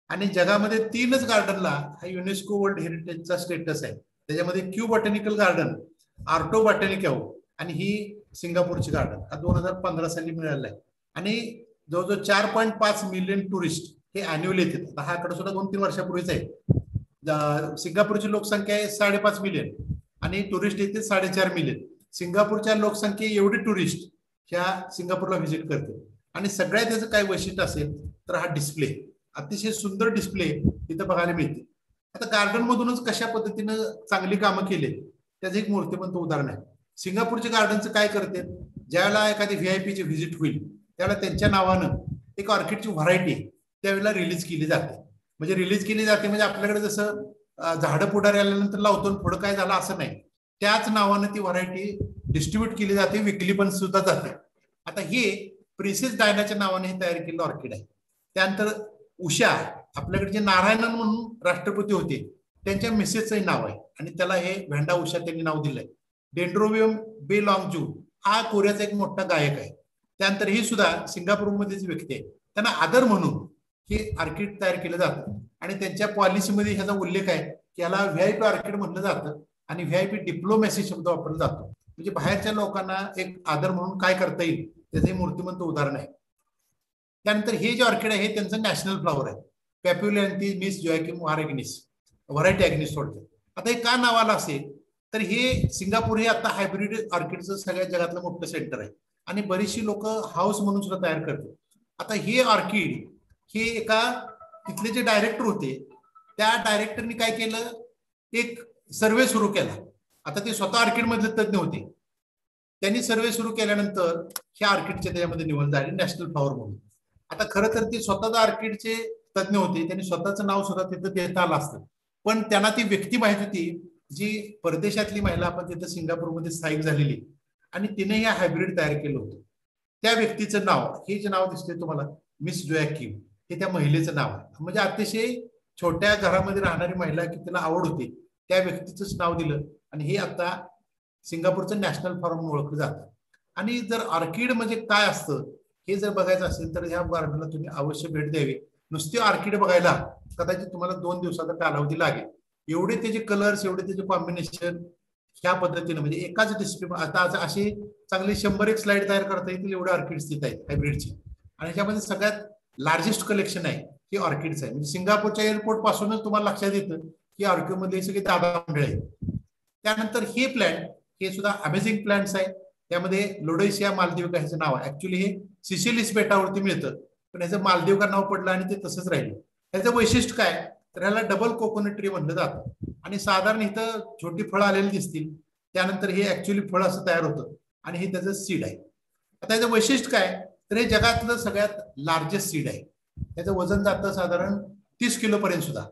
S1: आणि जगामध्ये तीनच गार्डनला हा युनेस्को वर्ल्ड हेरिटेजचा स्टेटस आहे. त्याच्यामध्ये क्यू बॉटॅनिकल गार्डन आर्टो बॉटॅनिकॅव आणि ही सिंगापूरची गार्डन हा दोन हजार पंधरा साली मिळालेला आहे. आणि जवळजवळ चार पॉईंट पाच मिलियन टुरिस्ट हे अॅन्युअल येतात. हा आकडा सुद्धा दोन तीन वर्षापूर्वीच आहे. सिंगापूरची लोकसंख्या आहे साडेपाच मिलियन आणि टुरिस्ट येते साडेचार मिलियन सिंगापूरच्या लोकसंख्ये एवढी टुरिस्ट ह्या सिंगापूरला व्हिजिट करते आणि सगळ्यात त्याचं काय वैशिष्ट्य असेल तर हा डिस्प्ले अतिशय सुंदर डिस्प्ले तिथं बघायला मिळते. आता गार्डन मधूनच कशा पद्धतीनं चांगली कामं केले त्याचं एक मूर्तिमंत उदाहरण आहे. सिंगापूरच्या गार्डनचं काय करते ज्यावेळेला एखादी व्हीआयपीची व्हिजिट होईल त्यावेळेला त्यांच्या नावानं एक ऑर्किडची व्हरायटी त्यावेळेला रिलीज केली जाते. म्हणजे रिलीज केली जाते म्हणजे आपल्याकडे जसं झाडं पुढारी आल्यानंतर लावतो पुढं काय झालं असं नाही. त्याच नावानं ती व्हरायटी डिस्ट्रीब्युट केली जाते विकली पण सुद्धा जाते. आता हे प्रिन्सेस डायनाच्या नावाने हे तयार केलेलं ऑर्किड आहे. त्यानंतर उषा आपल्याकडे जे नारायणन म्हणून राष्ट्रपती होते त्यांच्या मिसेसचंही नाव आहे. आणि त्याला हे भेंडा उषा त्यांनी नाव दिलंय. डेंड्रोवियम बे लॉंगजू हा कोरियाचा एक मोठा गायक आहे. त्यानंतर ही सुद्धा सिंगापूरमध्येच व्यक्ती आहे त्यांना आदर म्हणून हे आर्किड तयार केलं जातं. आणि त्यांच्या पॉलिसीमध्ये ह्याचा उल्लेख आहे की याला व्हीआयपी आर्किड म्हटलं जातं आणि व्हीआयपी डिप्लोमॅसी शब्द वापरला जातो. म्हणजे बाहेरच्या लोकांना एक आदर म्हणून काय करता येईल त्याचं मूर्तिमंत उदाहरण आहे. त्यानंतर हे जे ऑर्किड आहे हे त्यांचं नॅशनल फ्लॉवर आहे. पॅप्युलॅन्टी मिस जॉयकिम वारेग्निस व्हरायटी अग्निस सोडते. आता हे का नावाला असेल? तर हे सिंगापूर हे आता हायब्रिड ऑर्किडचं सगळ्या जगातलं मोठं सेंटर आहे. आणि बरीचशी लोक हाऊस म्हणून सुद्धा तयार करतात. आता हे ऑर्किड हे एका तिथले जे डायरेक्टर होते त्या डायरेक्टरनी काय केलं? एक सर्वे सुरू केला. आता ते स्वतः ऑर्किड मधले तज्ज्ञ होते. त्यांनी सर्वे सुरू केल्यानंतर ह्या ऑर्किडच्या त्याच्यामध्ये निवड झाली नॅशनल फ्लॉवर म्हणून. आता खरं तर ते स्वतःच आर्किडचे तज्ज्ञ होते त्यांनी स्वतःचं नाव सुद्धा तिथं देता आलं असतं. पण त्यांना ती व्यक्ती माहीत होती जी परदेशातली महिला आपण तिथं सिंगापूरमध्ये स्थायिक झालेली. आणि तिने हे हायब्रिड तयार केलं होतं. त्या व्यक्तीचं नाव हे जे नाव दिसते तुम्हाला मिस जोयाकिम हे त्या महिलेचं नाव आहे. म्हणजे अतिशय छोट्या घरामध्ये राहणारी महिला की तिला आवड होती त्या व्यक्तीचंच नाव दिलं. आणि हे आता सिंगापूरचं नॅशनल फॉर्म ओळखलं जातं. आणि जर ऑर्किड म्हणजे काय असतं हे जर बघायचं असेल तर ह्या गार्डनला तुम्ही अवश्य भेट द्यावी. नुसती ऑर्किड बघायला कदाचित तुम्हाला दोन दिवसाचा कालावधी लागेल. एवढे त्याचे कलर्स एवढे त्याचे कॉम्बिनेशन ह्या पद्धतीने म्हणजे एकाच डिस्प्ले आता असे चांगले शंभर एक स्लाइड तयार करता येतील एवढे ऑर्किड्स तिथे आहेत हायब्रिडचे आणि ह्याच्यामध्ये सगळ्यात लार्जेस्ट कलेक्शन आहे हे ऑर्किड्स आहे. म्हणजे सिंगापूरच्या एअरपोर्ट पासूनच तुम्हाला लक्षात येतं की ऑर्किडमध्ये मध्ये सगळे दादा मंडळ आहे त्यानंतर हे प्लॅन हे सुद्धा अमेझिंग प्लॅन्स आहेत. त्यामध्ये लोडेशिया मालदीवका ह्याचं नाव आहे. ऍक्च्युली हे सिसिलिस बेटावरती मिळतं. पण ह्याचं मालदीवका नाव पडलं आणि ते तसंच राहिलं. ह्याचं वैशिष्ट्य काय? तर ह्याला डबल कोकोनट ट्री म्हणलं जातं. आणि साधारण इथं छोटी फळं आलेली दिसतील. त्यानंतर हे ऍक्च्युली फळ असं तयार होतं. आणि हे त्याचं सीड आहे. आता याचं वैशिष्ट्य काय? तर हे जगातलं सगळ्यात लार्जेस्ट सीड आहे. त्याचं वजन जातं साधारण तीस किलो पर्यंत सुद्धा.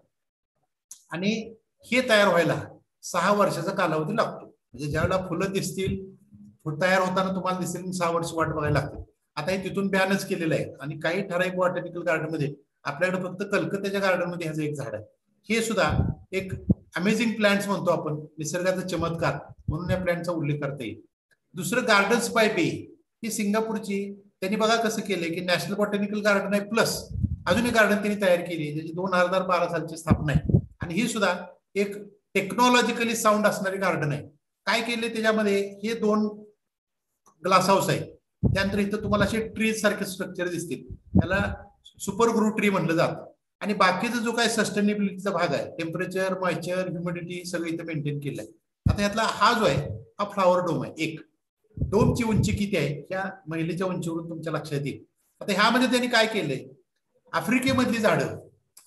S1: आणि हे तयार व्हायला सहा वर्षाचा कालावधी लागतो. म्हणजे ज्यावेळेला फुलं दिसतील तयार होताना तुम्हाला दिसेल सहा वर्ष वाट बघायला लागते. आता हे तिथून बॅनच केलेलं आहे आणि काही ठराविक बॉटॅनिकल गार्डनमध्ये आपल्याकडे फक्त कलकत्त्याच्या गार्डनमध्ये ह्याचं एक झाड आहे. हे सुद्धा एक अमेझिंग प्लांट्स म्हणतो आपण. निसर्गाचा चमत्कार म्हणून या प्लांटचा उल्लेख करता येईल. दुसरं गार्डन्स बाय बे ही सिंगापूरची त्यांनी बघा कसं केलंय की नॅशनल बॉटॅनिकल गार्डन आहे प्लस अजून एक गार्डन त्यांनी तयार केली ज्याची दोन हजार बारा सालची स्थापना आहे. आणि ही सुद्धा एक टेक्नॉलॉजिकली साऊंड असणारी गार्डन आहे. काय केले त्याच्यामध्ये? हे दोन ग्लास हाऊस आहे. त्यानंतर इथं तुम्हाला असे ट्री सारखे स्ट्रक्चर दिसतील. त्याला सुपर ग्रू ट्री म्हणलं जातं. आणि बाकीचा जो काय सस्टेनेबिलिटीचा भाग आहे टेम्परेचर मॉइश्चर ह्युमिडिटी सगळं इथं मेंटेन केलं आहे आता यातला हा जो आहे हा फ्लावर डोम आहे एक. डोमची उंची किती आहे या महिलेच्या उंचीवरून तुमच्या लक्षात येईल. आता ह्यामध्ये त्यांनी काय केलंय? आफ्रिकेमधली झाडं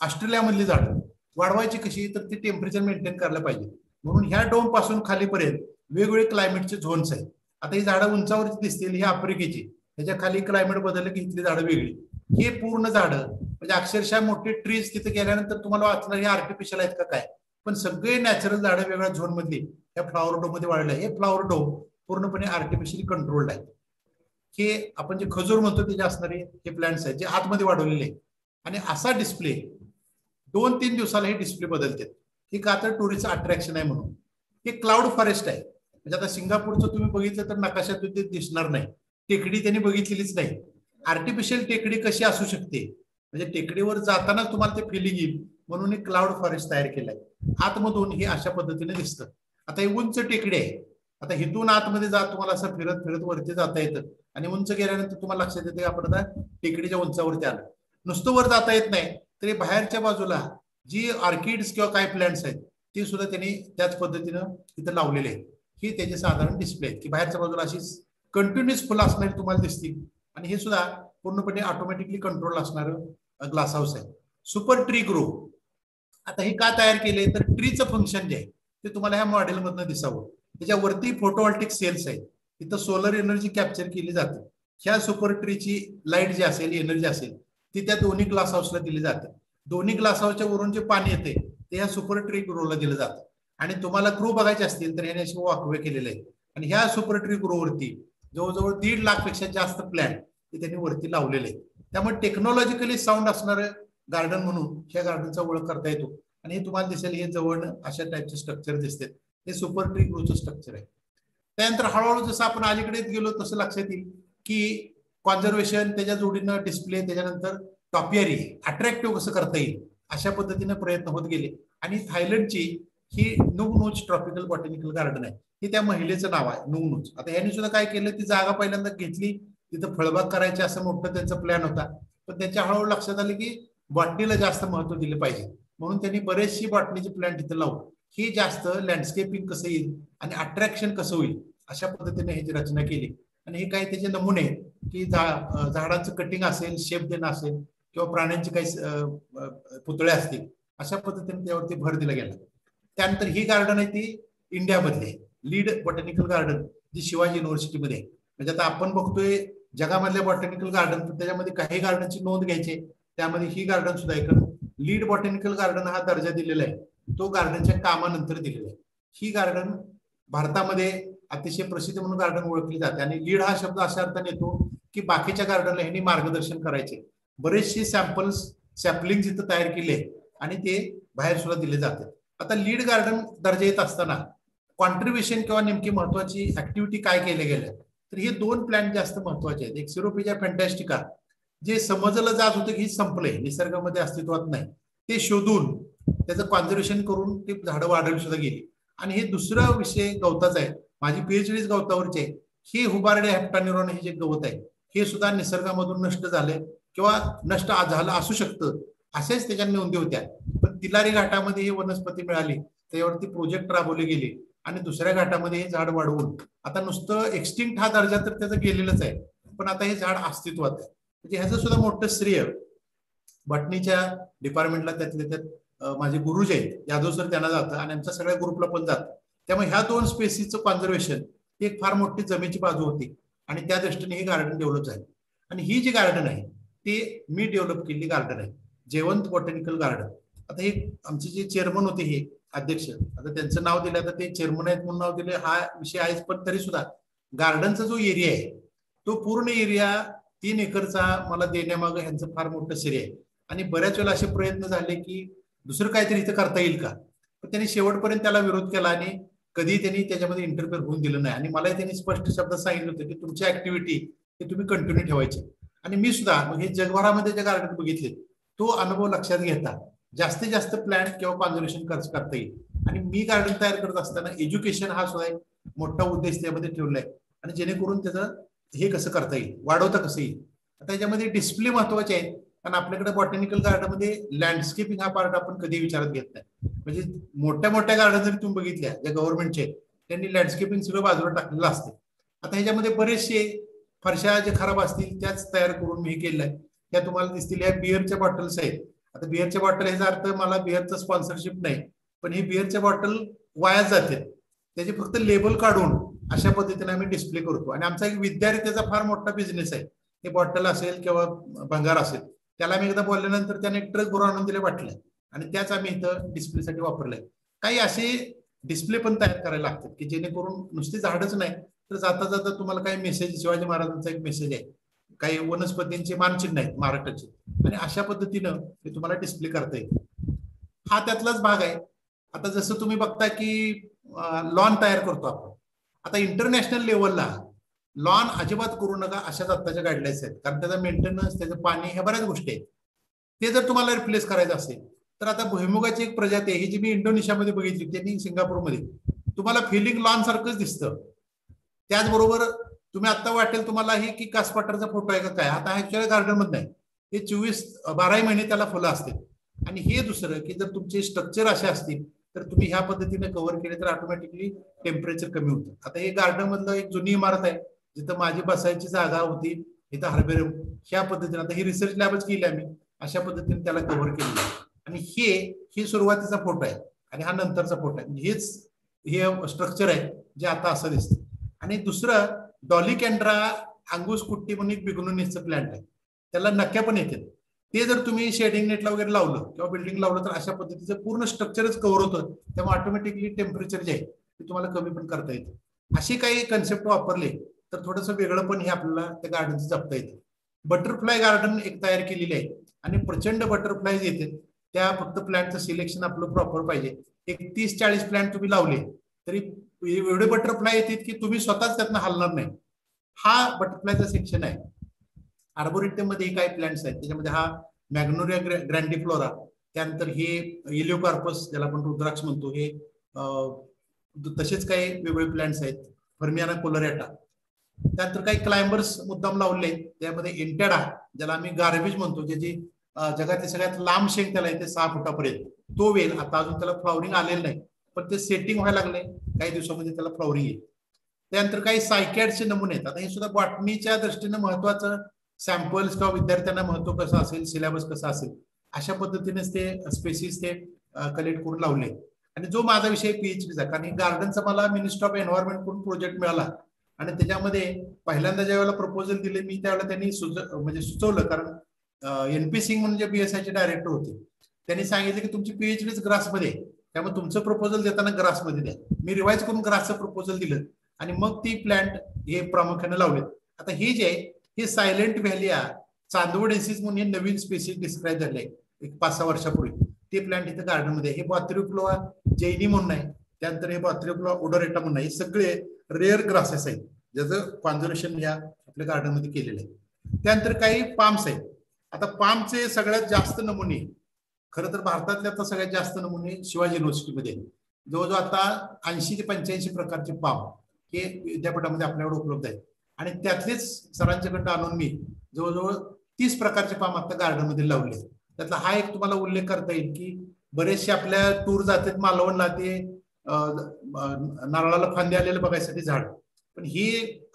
S1: ऑस्ट्रेलियामधली झाडं वाढवायची कशी? तर ते टेम्परेचर मेंटेन करायला पाहिजे. म्हणून ह्या डोमपासून खालीपर्यंत वेगवेगळे क्लायमेटचे झोन्स आहेत. आता ही झाडं उंचावरची दिसतील ही आफ्रिकेची. त्याच्याखाली क्लायमेट बदललं की इथली झाडं वेगळी. हे पूर्ण झाडं म्हणजे अक्षरशः मोठे ट्रीज तिथे गेल्यानंतर तुम्हाला वाचणार हे आर्टिफिशियल आहेत का काय? पण सगळे नॅचरल झाडं वेगळ्या झोन मधली या फ्लॉवर डो मध्ये वाढले हे फ्लॉवर डो पूर्णपणे आर्टिफिशियली कंट्रोल्ड आहेत. हे आपण जे खजूर म्हणतो ते जे असणारे हे प्लांट्स आहेत जे आतमध्ये वाढवलेले आहेत. आणि असा डिस्प्ले दोन तीन दिवसाला हे डिस्प्ले बदलतात. हे का तर टुरिस्ट अट्रॅक्शन आहे म्हणून. हे क्लाउड फॉरेस्ट आहे. म्हणजे आता सिंगापूरचं तुम्ही बघितलं तर नकाशात ते दिसणार नाही. टेकडी त्यांनी बघितलेलीच नाही. आर्टिफिशियल टेकडी कशी असू शकते? म्हणजे टेकडीवर जाताना तुम्हाला ते फिलिंग येईल. म्हणून एक क्लाउड फॉरेस्ट तयार केलंय. आतमधून हे अशा पद्धतीने दिसतं. आता हे उंच टेकडी आहे. आता हिथून आतमध्ये जा तुम्हाला असं फिरत फिरत वरती जाता येतं. आणि उंच गेल्यानंतर तुम्हाला लक्षात येते आपण आता टेकडीच्या उंचावरती आलं. नुसतं वर जाता येत नाही. तरी बाहेरच्या बाजूला जी ऑर्किड्स किंवा काय प्लांट्स आहेत ती सुद्धा त्यांनी त्याच पद्धतीनं तिथं लावलेले आहेत. ही त्याचे साधारण डिस्प्ले आहेत की बाहेरच्या बाजूला अशी कंटिन्युअस फुलं असणारी तुम्हाला दिसतील आणि हे सुद्धा पूर्णपणे ऑटोमॅटिकली कंट्रोल असणारं ग्लास हाऊस आहे. सुपर ट्री ग्रो आता हे का तयार केले तर ट्रीचं फंक्शन जे आहे ते तुम्हाला ह्या मॉडेलमधनं दिसावं. त्याच्यावरती फोटोवॉल्टिक सेल्स आहेत. तिथं सोलर एनर्जी कॅप्चर केली जाते. ह्या सुपर ट्रीची लाइट जी असेल एनर्जी असेल ती त्या दोन्ही ग्लास हाऊसला दिली जाते. दोन्ही ग्लास हाऊसच्या वरून जे पाणी येते ते ह्या सुपर ट्री ग्रोला दिलं जातं. आणि तुम्हाला क्रू बघायचे असतील तर ह्याने वाकवे केलेले आहेत. आणि ह्या सुपर ट्री वरती जवळजवळ दीड लाखपेक्षा जास्त प्लॅन ते त्यांनी वरती लावलेले आहेत. त्यामुळे टेक्नॉलॉजिकली साऊंड असणारं गार्डन म्हणून ह्या गार्डनचा ओळख करता येतो. आणि हे तुम्हाला दिसेल हे जवळ अशा टाईपचे स्ट्रक्चर दिसते हे सुपर ट्री क्रूचं स्ट्रक्चर आहे. त्यानंतर हळूहळू जसं आपण अलीकडे गेलो तसं लक्षात येईल की कॉन्झर्वेशन त्याच्या जोडीनं डिस्प्ले त्याच्यानंतर टॉपियरी अट्रॅक्टिव्ह कसं करता येईल अशा पद्धतीने प्रयत्न होत गेले. आणि थायलंडची ही Nong Nooch tropical botanical garden आहे. हे त्या महिलेचं नाव आहे नुगनूज आता यांनी सुद्धा काय केलं ती जागा पहिल्यांदा घेतली तिथं फळबाग करायची असं मोठं त्यांचा प्लॅन होता. पण त्यांच्या हळूहळू लक्षात आलं की बॉटनीला जास्त महत्त्व दिलं पाहिजे. म्हणून त्यांनी बरेचशी बॉटनीचे प्लॅन तिथं लावून ही जास्त लँडस्केपिंग कसं येईल आणि अट्रॅक्शन कसं होईल अशा पद्धतीने ह्याची रचना केली. आणि हे काही त्याचे नमुने की झाडांचं कटिंग असेल शेप देणं असेल किंवा प्राण्यांचे काही पुतळे असतील अशा पद्धतीने त्यावरती भर दिला गेला. त्यानंतर ही गार्डन आहे ती इंडियामधली लीड बॉटॅनिकल गार्डन जी शिवाजी युनिव्हर्सिटीमध्ये आहे. म्हणजे आता आपण बघतोय जगामधल्या बॉटॅनिकल गार्डन त्याच्यामध्ये काही गार्डनची नोंद घ्यायची त्यामध्ये ही गार्डन सुद्धा आहे. कारण लीड बॉटॅनिकल गार्डन हा दर्जा दिलेला आहे. तो गार्डनच्या कामानंतर दिलेला आहे. ही गार्डन भारतामध्ये अतिशय प्रसिद्ध म्हणून गार्डन ओळखली जाते. आणि लीड हा शब्द अशा अर्थाने येतो की बाकीच्या गार्डनला ह्यांनी मार्गदर्शन करायचे. बरेचसे सॅम्पल्स सॅम्पलिंग इथं तयार केले आणि ते बाहेर सुद्धा दिले जातात. आता लीड गार्डन दर्जा येत असताना कॉन्ट्रीब्युशन किंवा नेमकी महत्वाची ऍक्टिव्हिटी काय केले गेल्या तर हे दोन प्लॅन जास्त महत्त्वाचे आहेत. एक सिरोपिजा फॅन्टॅस्टिका जे समजलं जात होतं की संपलंय निसर्गामध्ये अस्तित्वात नाही. ते शोधून त्याचं कॉन्झर्वेशन करून ते झाडं वाढवली सुद्धा गेली. आणि हे दुसरा विषय गवताचा आहे. माझी पीएचडी गवतावरचे हे हुबार्डे हॅप्टान्युरॉन हे जे गवत आहे हे सुद्धा निसर्गामधून नष्ट झाले किंवा नष्ट झालं असू शकतं. असेच त्याच्या नोंदी होत्या तिलारी घाटामध्ये ही वनस्पती मिळाली त्याच्यावरती प्रोजेक्ट राबवले गेले आणि दुसऱ्या घाटामध्ये हे झाड वाढवून आता नुसतं एक्स्टिंक्ट हा दर्जा तर त्याचं गेलेलंच आहे पण आता हे झाड अस्तित्वात आहे. म्हणजे ह्याचं सुद्धा मोठं श्रेय. बटणीच्या डिपार्टमेंटला त्यातले त्यात माझे गुरुजी आहेत यादव सर त्यांना जातं आणि आमच्या सगळ्या ग्रुपला पण जातं. त्यामुळे ह्या दोन स्पेसीचं कॉन्झर्वेशन एक फार मोठी जमेची बाजू होती आणि त्या दृष्टीने हे गार्डन डेव्हलप झाले. आणि ही जी गार्डन आहे ती मी डेव्हलप केलेली गार्डन आहे जेवंत बॉटॅनिकल गार्डन आता हे आमचे जे चेअरमन होते हे अध्यक्ष आता त्यांचं नाव दिलं तर ते चेअरमन आहेत म्हणून नाव दिले हा विषय आहेच पण तरी सुद्धा गार्डनचा जो एरिया आहे तो पूर्ण एरिया तीन एकरचा मला देण्यामागं ह्यांचं फार मोठं श्रेय आहे. आणि बऱ्याच वेळेला असे प्रयत्न झाले की दुसरं काहीतरी इथं करता येईल का? पण त्यांनी शेवटपर्यंत त्याला विरोध केला आणि कधी त्यांनी त्याच्यामध्ये इंटरफेअर होऊन दिलं नाही. आणि मला त्यांनी स्पष्ट शब्दात सांगितलं होतं की तुमची ऍक्टिव्हिटी हे तुम्ही कंटिन्यू ठेवायची. आणि मी सुद्धा मग हे जगभरामध्ये जे गार्डन बघितले तो अनुभव लक्षात घेता. जास्तीत जास्त प्लॅन किंवा कॉन्झर्वेशन करता येईल. आणि मी गार्डन तयार करत असताना एज्युकेशन हा सुद्धा एक मोठा उद्देश त्यामध्ये ठेवलाय. आणि जेणेकरून त्याचं हे कसं करता येईल वाढवता कसं येईल. आता याच्यामध्ये डिस्प्ले महत्त्वाचे आहेत. कारण आपल्याकडे बॉटॅनिकल गार्डनमध्ये लँडस्केपिंग हा पार्ट आपण कधी विचारात घेत नाही. म्हणजे मोठ्या मोठ्या गार्डन जरी तुम्ही बघितल्या ज्या गव्हर्नमेंटचे त्यांनी लँडस्केपिंग सगळं बाजूला टाकलेलं असते आता ह्याच्यामध्ये बरेचसे फरशा जे खराब असतील त्याच तयार करून मी केलेलं आहे त्या तुम्हाला दिसतील या बिअरच्या बॉटल्स आहेत. आता बिअरचे बॉटल ह्याचा अर्थ मला बिअरचं स्पॉन्सरशिप नाही पण ही बिअरचे बॉटल वाया जाते. त्याचे फक्त लेबल काढून अशा पद्धतीने आम्ही डिस्प्ले करतो. आणि आमचा एक विद्यार्थ्याचा फार मोठा बिझनेस आहे. हे बॉटल असेल किंवा भंगार असेल त्याला आम्ही एकदा बोलल्यानंतर त्याने एक ट्रक भरून आणून दिले वाटलं. आणि त्याच आम्ही इथं डिस्प्लेसाठी वापरलंय. काही असे डिस्प्ले पण तयार करायला लागतात की जेणेकरून नुसती झाडच नाही तर जाता जाता तुम्हाला काही मेसेज शिवाजी महाराजांचा एक मेसेज आहे. काही वनस्पतींचे मानचिन्ह आहेत महाराष्ट्राचे आणि अशा पद्धतीनं ते तुम्हाला डिस्प्ले करता येईल हा त्यातलाच भाग आहे. आता जसं तुम्ही बघता की लॉन तयार करतो आपण. आता इंटरनॅशनल लेवलला लॉन अजिबात करू नका अशाच आत्ताच्या गाईडलाईन्स आहेत. कारण त्याचा मेंटेनन्स त्याचं पाणी ह्या बऱ्याच गोष्टी आहेत. ते जर तुम्हाला रिप्लेस करायचं असेल तर आता भुईमुगाची एक प्रजाती आहे. ही जी मी इंडोनेशियामध्ये बघितली त्यांनी सिंगापूरमध्ये. तुम्हाला फिलिंग लॉन सारखंच दिसतं. त्याचबरोबर तुम्ही आता वाटेल तुम्हाला ही की कासपाटरचा फोटो आहे का काय? आता ऍक्च्युअली गार्डनमध्ये नाही हे चोवीस बाराही महिने त्याला फुलं असतील. आणि हे दुसरं की जर तुमचे स्ट्रक्चर असे असतील तर तुम्ही ह्या पद्धतीने कव्हर केले तर ऑटोमॅटिकली टेम्परेचर कमी होतं. आता हे गार्डन मधलं एक जुनी इमारत आहे जिथं माझी बसायची जागा होती इथं हरबेरम ह्या पद्धतीने. आता ही रिसर्च लॅबच केली आम्ही. अशा पद्धतीने त्याला कव्हर केलेलं आहे. आणि हे हे सुरुवातीचा फोटो आहे. आणि हा नंतरचा फोटो आहे. म्हणजे हेच हे स्ट्रक्चर आहे जे आता असं दिसतं. आणि दुसरं डॉली कॅन्ड्रा अंगूस कुट्टी म्हणून एक बिगुनोनिसचं प्लॅन्ट आहे. त्याला नक्या पण येते ते जर तुम्ही शेडिंग नेटला वगैरे लावलं किंवा बिल्डिंग लावलं तर अशा पद्धतीचं पूर्ण स्ट्रक्चरच कव्हर होतं. त्यामुळे ऑटोमॅटिकली टेम्परेचर जे आहे ते तुम्हाला कमी पण करता येतं. असे काही कन्सेप्ट वापरले तर थोडंसं वेगळं पण हे आपल्याला त्या गार्डनचं जपता येतं. बटरफ्लाय गार्डन एक तयार केलेली आहे आणि प्रचंड बटरफ्लाय येते त्या फक्त प्लॅन्टचं सिलेक्शन आपलं प्रॉपर पाहिजे. एक तीस चाळीस प्लॅन्ट तुम्ही लावले तरी एवढे बटरफ्लाय येतील की तुम्ही स्वतःच त्यातनं हलणार नाही. हा बटरफ्लायचा सेक्शन आहे. आर्बोरिटममध्ये काही प्लांट्स आहेत. त्याच्यामध्ये हा मॅग्नोरिया ग्रँडिफ्लोरा त्यानंतर हे इलिओकार्पस ज्याला आपण रुद्राक्ष म्हणतो हे तसेच काही वेगवेगळे प्लांट्स आहेत. फर्मियाना कोलरेटा त्यानंतर काही क्लायंबर्स मुद्दाम लावले आहेत. त्यामध्ये एंटेडा ज्याला आम्ही गार्बेज म्हणतो ज्याची जगातली सगळ्यात लांब शेंग त्याला येते सहा फुटापर्यंत. तो वेल आता अजून त्याला फ्लॉवरिंग आलेलं नाही. पण ते सेटिंग व्हायला लागले काही दिवसामध्ये त्याला फ्लॉवरिंग येईल. त्यानंतर काही सायकॅडचे नमुने आहेत. आता हे सुद्धा बॉटनीच्या दृष्टीने महत्वाचं सॅम्पल्स किंवा विद्यार्थ्यांना महत्त्व कसं असेल सिलेबस कसा असेल अशा पद्धतीनेच ते स्पेसिस ते कलेक्ट करून लावले आणि जो माझा विषय पीएचडीचा कारण गार्डनचा मला मिनिस्टर ऑफ एन्व्हायरमेंटकडून प्रोजेक्ट मिळाला. आणि त्याच्यामध्ये पहिल्यांदा ज्या वेळेला प्रपोजल दिले मी त्यावेळेला त्यांनी सुच म्हणजे सुचवलं. कारण एन पी सिंग म्हणजे बीएसआयचे डायरेक्टर होते त्यांनी सांगितलं की तुमची पीएचडीच ग्रासमध्ये त्यामुळे तुमचं प्रपोजल देताना ग्रासमध्ये द्या. मी रिवाईज करून ग्रासचं प्रपोजल दिलं आणि मग ती प्लॅन्ट हे प्रामुख्याने लावलेत. आता हे जे आहे हे सायलेंट व्हॅलिया चांदवड एसिस म्हणून हे नवीन स्पेसिस डिस्क्राईब झाले एक पाच सहा वर्षापूर्वी. ते प्लॅन्ट इथं गार्डनमध्ये हे बॉथ्रिफ्लोआ जैनी म्हणून आहे. त्यानंतर हे बॉथ्रिफ्लोआ ओडोरेटा म्हणून आहे. हे सगळे रेअर ग्रासेस आहेत. ज्याचं कॉन्झर्वेशन या आपल्या गार्डनमध्ये केलेलं आहे. त्यानंतर काही पाम्स आहेत. आता पामचे सगळ्यात जास्त नमुने खरं तर भारतातले आता सगळ्यात जास्त नमुने शिवाजी युनिव्हर्सिटीमध्ये जवळजवळ आता ऐंशी ते पंच्याऐंशी प्रकारचे पाम हे विद्यापीठामध्ये आपल्याकडे उपलब्ध आहेत. आणि त्यातलेच सरांच्याकडं आणून मी जवळजवळ तीस प्रकारचे पाम आता गार्डनमध्ये लावले त्यातला हा एक तुम्हाला उल्लेख करता येईल की बरेचसे आपल्या टूर जातात मालवणला ते नारळाला फांदे आलेलं बघायसाठी झाड. पण ही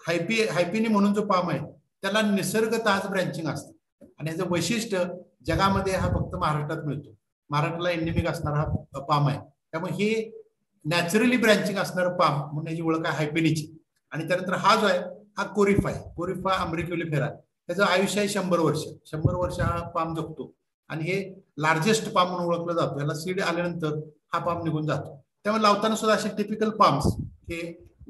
S1: हायपी हायपिनी म्हणून जो पाम आहे त्याला निसर्गतःच ब्रँचिंग असतं. आणि याचं वैशिष्ट्य जगामध्ये हा फक्त महाराष्ट्रात मिळतो. महाराष्ट्राला एंडेमिक असणारा हा पाम आहे. त्यामुळे हे नॅचरली ब्रँचिंग असणारं पाम म्हणून याची ओळख आहे हायपेनीची आणि त्यानंतर हा जो आहे हा कोरिफा आहे. कोरिफा अमेरिकेलिफेरा त्याचं आयुष्य आहे शंभर वर्ष. शंभर वर्ष हा पाम जगतो. आणि हे लार्जेस्ट पाम म्हणून ओळखलं जातो. याला सीड आल्यानंतर हा पाम निघून जातो. त्यामुळे लावताना सुद्धा असे टिपिकल पाम्स हे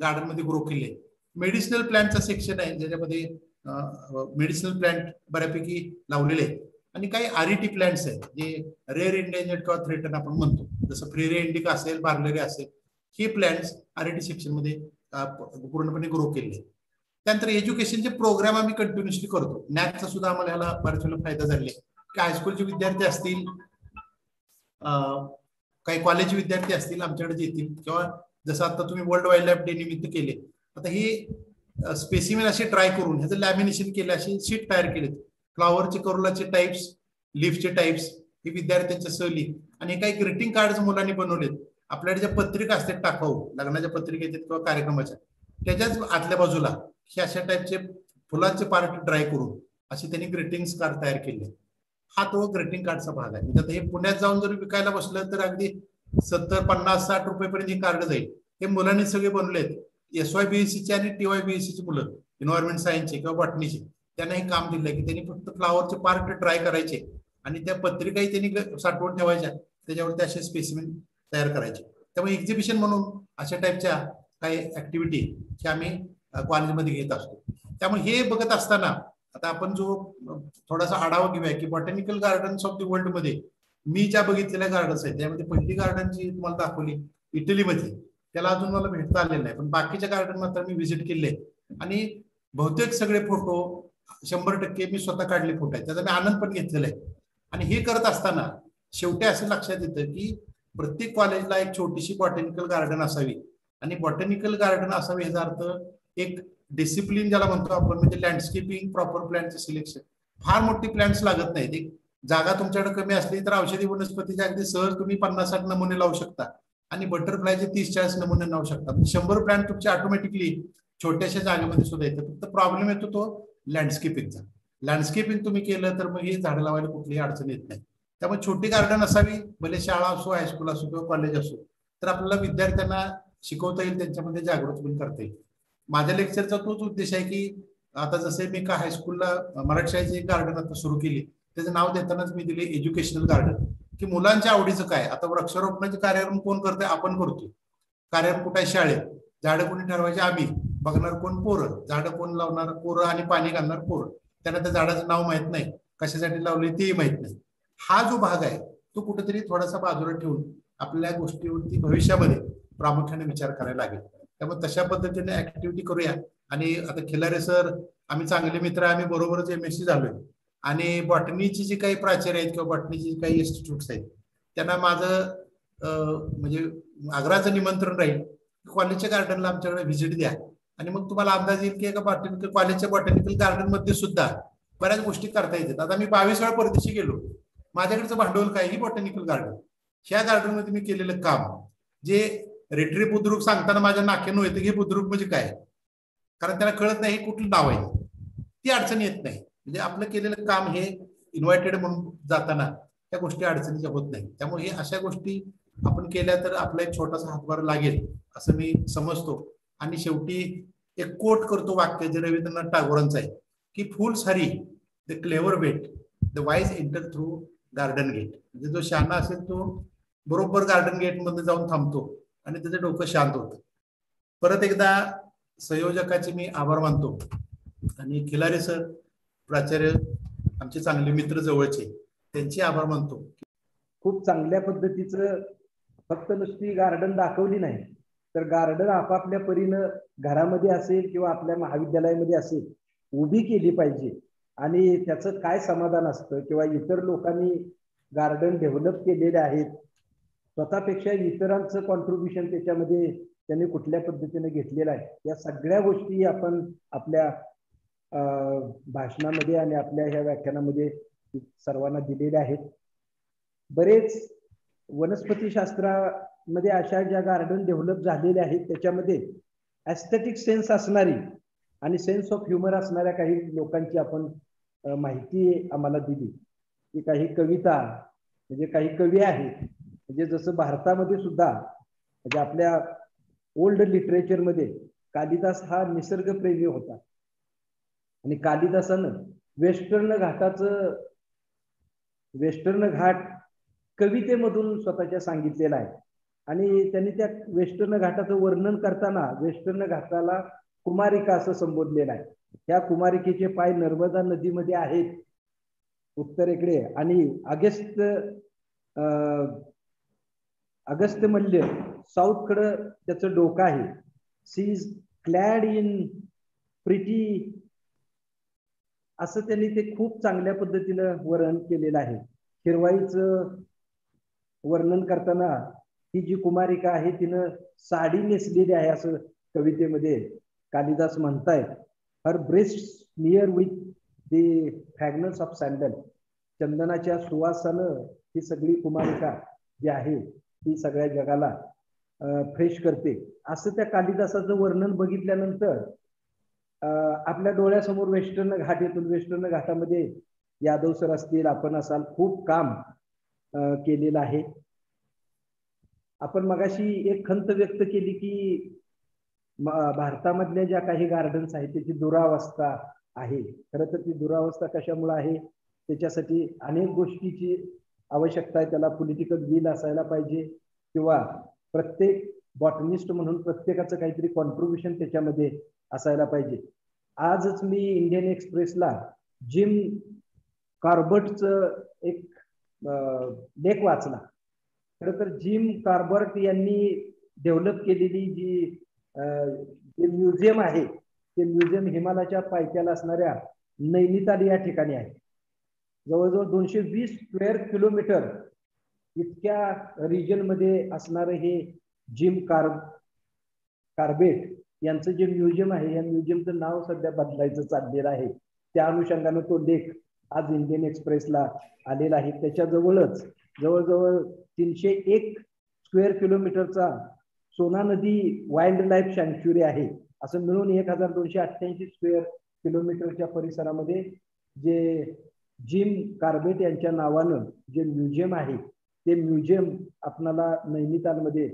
S1: गार्डनमध्ये ग्रो केले. मेडिसिनल प्लांटचा सेक्शन आहे. ज्याच्यामध्ये मेडिसिनल प्लांट बऱ्यापैकी लावलेले आहेत. आणि काही आरिटी प्लांट्स आहेत जे रेअर इंडेंजर्ड किंवा थ्रेटन आपण म्हणतो. जसं फ्रेरे इंडिका असेल बार्लेरे असेल हे प्लांट्स आरिटी सेक्शनमध्ये पूर्णपणे ग्रो केले त्यानंतर एज्युकेशनचे प्रोग्राम आम्ही कंटिन्युअसली करतो. नॅकचा सुद्धा आम्हाला ह्याला बऱ्याच वेळेला फायदा झाले की हायस्कूलचे विद्यार्थी असतील काही कॉलेज विद्यार्थी असतील आमच्याकडे येतील किंवा जसं आता तुम्ही वर्ल्ड वाईल्ड लाईफ डे निमित्त केले आता हे स्पेसिमेन असे ट्राय करून ह्याचं लॅमिनेशन केले असे शीट तयार केलेत. फ्लॉवरचे करोलाचे टाईप्स लिफ्टचे टाईप्स हे विद्यार्थ्यांच्या सहली. आणि काही ग्रीटिंग कार्ड मुलांनी बनवलेत. आपल्याकडे ज्या पत्रिका असतात टाकाऊ लग्नाच्या पत्रिका येतात किंवा कार्यक्रमाच्या त्याच्याच आतल्या बाजूला हे अशा टाईपचे फुलांचे पार्ट ड्राय करून असे त्यांनी ग्रीटिंग कार्ड तयार केले हा तो ग्रीटिंग कार्डचा भाग आहे. म्हणजे हे पुण्यात जाऊन जर विकायला बसलं तर अगदी सत्तर पन्नास साठ रुपयेपर्यंत हे कार्ड जाईल. हे मुलांनी सगळे बनवलेत. एस वाय बीएससीचे आणि टी वाय बीएससीची मुलं. एन्व्हायरमेंट सायन्सचे किंवा बॉटनीचे त्यांना हे काम दिलं की त्यांनी फक्त फ्लावरचे पार्ट ट्राय करायचे आणि त्या पत्रिकाही त्यांनी साठवून ठेवायच्या. त्याच्यावरती असे स्पेसिमेंट तयार करायचे. त्यामुळे एक्झिबिशन म्हणून अशा टाईपच्या काही ऍक्टिव्हिटी ह्या आम्ही कॉलेजमध्ये घेत असतो. त्यामुळे हे बघत असताना आता आपण जो थोडासा आढावा घेऊया की बॉटॅनिकल गार्डन्स ऑफ द वर्ल्डमध्ये मी ज्या बघितलेल्या गार्डन्स आहेत त्यामध्ये पहिली गार्डन जी तुम्हाला दाखवली इटलीमध्ये त्याला अजून मला भेटता आलेलं नाही. पण बाकीच्या गार्डन मात्र मी व्हिजिट केले आणि बहुतेक सगळे फोटो शंभर टक्के मी स्वतः काढले फोटो आहेत. त्याचा मी आनंद पण घेतलेला आहे. आणि हे करत असताना शेवटी असं लक्षात येतं की प्रत्येक कॉलेजला एक छोटीशी बॉटॅनिकल गार्डन असावी. आणि बॉटॅनिकल गार्डन असावे याचा अर्थ एक डिसिप्लिन ज्याला म्हणतो आपण म्हणजे लँडस्केपिंग प्रॉपर प्लॅनचं सिलेक्शन फार मोठी प्लॅन्स लागत नाहीत. एक जागा तुमच्याकडे कमी असली तर औषधी वनस्पतीचे अगदी सहज तुम्ही पन्नास साठ नमुने लावू शकता. आणि बटरफ्लायचे तीस चाळीस नमुने लावू शकता. म्हणजे शंभर प्लॅन तुमचे ऑटोमॅटिकली छोट्याशा जागेमध्ये सुद्धा येतं फक्त प्रॉब्लेम येतो तो लँडस्केपिंगचा लँडस्केपिंग तुम्ही केलं तर मग हे झाडं लावायला कुठलीही अडचण येत नाही. त्यामुळे छोटी गार्डन असावी भले शाळा असो हायस्कूल असो किंवा कॉलेज असो तर आपल्याला विद्यार्थ्यांना शिकवता येईल त्यांच्यामध्ये जागृत पण करता येईल. माझ्या लेक्चरचा तोच उद्देश आहे की आता जसे मी का हायस्कूलला मराठी एक गार्डन आता सुरू केली. त्याचं नाव देतानाच मी दिले एज्युकेशनल गार्डन की मुलांच्या आवडीचं काय? आता वृक्षारोपणाचे कार्यक्रम कोण करतोय? आपण करतो कार्यक्रम कुठे आहे? शाळेत. झाडं कोणी ठरवायचे? आम्ही. बघणार कोण पोरं. झाडं कोण लावणार? पोरं आणि पाणी घालणार पोरं. त्यांना त्या झाडाचं नाव माहीत नाही. कशासाठी लावले तेही माहीत नाही. हा जो भाग आहे तो कुठेतरी थोडासा बाजूला ठेवून आपल्या गोष्टीवरती भविष्यामध्ये प्रामुख्याने विचार करायला लागेल. त्यामुळे तशा पद्धतीने ऍक्टिव्हिटी करूया. आणि आता खिलारे सर आम्ही चांगले मित्र आम्ही बरोबरच एम एस सी झालोय. आणि बॉटनीची जी काही प्राचार्य आहेत किंवा बॉटनीची काही इन्स्टिट्यूट्स आहेत त्यांना माझं म्हणजे आग्राचं निमंत्रण राहील. कॉलेजच्या गार्डनला आमच्याकडे व्हिजिट द्या. आणि मग तुम्हाला अंदाज येईल की एका बॉटनिकल कॉलेजच्या बॉटनिकल गार्डनमध्ये सुद्धा बऱ्याच गोष्टी करता येतात. आता मी बावीस वेळा परदेशी गेलो. माझ्याकडचं भांडवल काय? ही बॉटॅनिकल गार्डन ह्या गार्डनमध्ये मी केलेलं काम जे रेटरी बुद्रुक सांगताना माझ्या नाक्यानं येतं की बुद्रुक म्हणजे काय? कारण त्याला कळत नाही हे कुठलं नाव आहे. ती अडचण येत नाही. म्हणजे आपलं केलेलं काम हे इन्व्हायटेड म्हणून जाताना त्या गोष्टी अडचणीच्या होत नाही त्यामुळे हे अशा गोष्टी आपण केल्या तर आपला एक छोटासा हातभार लागेल असं मी समजतो. आणि शेवटी एक कोट करतो वाक्य जे रवींद्रनाथ टागोरांचं आहे की fool sorry the clever bet the wise enter through garden gate म्हणजे जो शहाणा असेल तो बरोबर गार्डन गेटमध्ये जाऊन थांबतो आणि त्याचं डोकं शांत होतं. परत एकदा संयोजकाचे मी आभार मानतो. आणि खिलारे सर प्राचार्य आमचे चांगले मित्र जवळचे त्यांचे आभार मानतो.
S2: खूप चांगल्या पद्धतीचं फक्त नुसती गार्डन दाखवली नाही. तर गार्डन आपापल्या परीनं घरामध्ये असेल किंवा आपल्या महाविद्यालयामध्ये असेल उभी केली पाहिजे. आणि त्याचं काय समाधान असतं किंवा इतर लोकांनी गार्डन डेव्हलप केलेले आहेत स्वतःपेक्षा इतरांचं कॉन्ट्रीब्युशन त्याच्यामध्ये त्यांनी कुठल्या पद्धतीने घेतलेलं आहे या सगळ्या गोष्टी आपण आपल्या भाषणामध्ये आणि आपल्या ह्या व्याख्यानामध्ये सर्वांना दिलेल्या आहेत. बरेच वनस्पतीशास्त्रा मध्ये अशा ज्या गार्डन डेव्हलप झालेल्या आहेत त्याच्यामध्ये ऍस्थेटिक सेन्स असणारी आणि सेन्स ऑफ ह्युमर असणाऱ्या काही लोकांची आपण माहिती आम्हाला दिली. की काही कविता म्हणजे काही कवी आहेत म्हणजे जसं भारतामध्ये सुद्धा म्हणजे आपल्या ओल्ड लिटरेचरमध्ये कालिदास हा निसर्गप्रेमी होता. आणि कालिदासानं वेस्टर्न घाटाचं वेस्टर्न घाट कवितेमधून स्वतःच्या सांगितलेला आहे. आणि त्यांनी त्या वेस्टर्न घाटाचं वर्णन करताना वेस्टर्न घाटाला कुमारिका असं संबोधलेलं आहे. त्या कुमारिकेचे पाय नर्मदा नदीमध्ये आहेत उत्तरेकडे. आणि अगस्त अगस्त मल्य साऊथकडं त्याचं डोकं आहे. She is clad in pretty असं त्यांनी ते खूप चांगल्या पद्धतीनं वर्णन केलेलं आहे. हिरवाईचं वर्णन करताना ही जी कुमारिका आहे तिनं साडी नेसलेली आहे असं कवितेमध्ये कालिदास म्हणतायत. Her breast near with the fragrance of sandal चंदनाच्या सुवासानं ही सगळी कुमारिका जी आहे ती सगळ्या जगाला फ्रेश करते. असं त्या कालिदासाचं वर्णन बघितल्यानंतर आपल्या डोळ्यासमोर वेस्टर्न घाट येतून वेस्टर्न घाटामध्ये यादव सर असतील आपण असाल खूप काम केलेलं आहे. आपण मगाशी एक खंत व्यक्त केली की भारतामधल्या ज्या काही गार्डन्स आहेत त्याची दुरावस्था आहे. खरं तर ती दुरावस्था कशामुळे आहे? त्याच्यासाठी अनेक गोष्टीची आवश्यकता आहे. त्याला पॉलिटिकल विल असायला पाहिजे. किंवा प्रत्येक बॉटनिस्ट म्हणून प्रत्येकाचं काहीतरी कॉन्ट्रीब्युशन त्याच्यामध्ये असायला पाहिजे. आजच मी इंडियन एक्सप्रेसला जिम कार्बर्टचं एक लेख वाचला. खरं तर जिम कार्बर्ट यांनी डेव्हलप केलेली जी म्युझियम आहे ते म्युझियम हिमालयाच्या पायथ्याला असणाऱ्या नैनिताल या ठिकाणी आहे. जवळजवळ दोनशे वीस स्क्वेअर किलोमीटर इतक्या रिजनमध्ये असणारं हे जिम कार कार्बेट यांचं जे म्युझियम आहे या म्युझियमचं नाव सध्या बदलायचं चाललेलं आहे. त्या अनुषंगानं तो लेख आज इंडियन एक्सप्रेसला आलेला आहे. त्याच्याजवळच जवळजवळ तीनशे एक स्क्वेअर किलोमीटरचा सोना नदी वाईल्ड लाईफ सँक्च्युरी आहे. असं मिळून एक हजार दोनशे अठ्ठ्याऐंशी स्क्वेअर किलोमीटरच्या परिसरामध्ये जे जिम कार्बेट यांच्या नावानं जे म्युझियम आहे ते म्युझियम आपणाला नैनितालमध्ये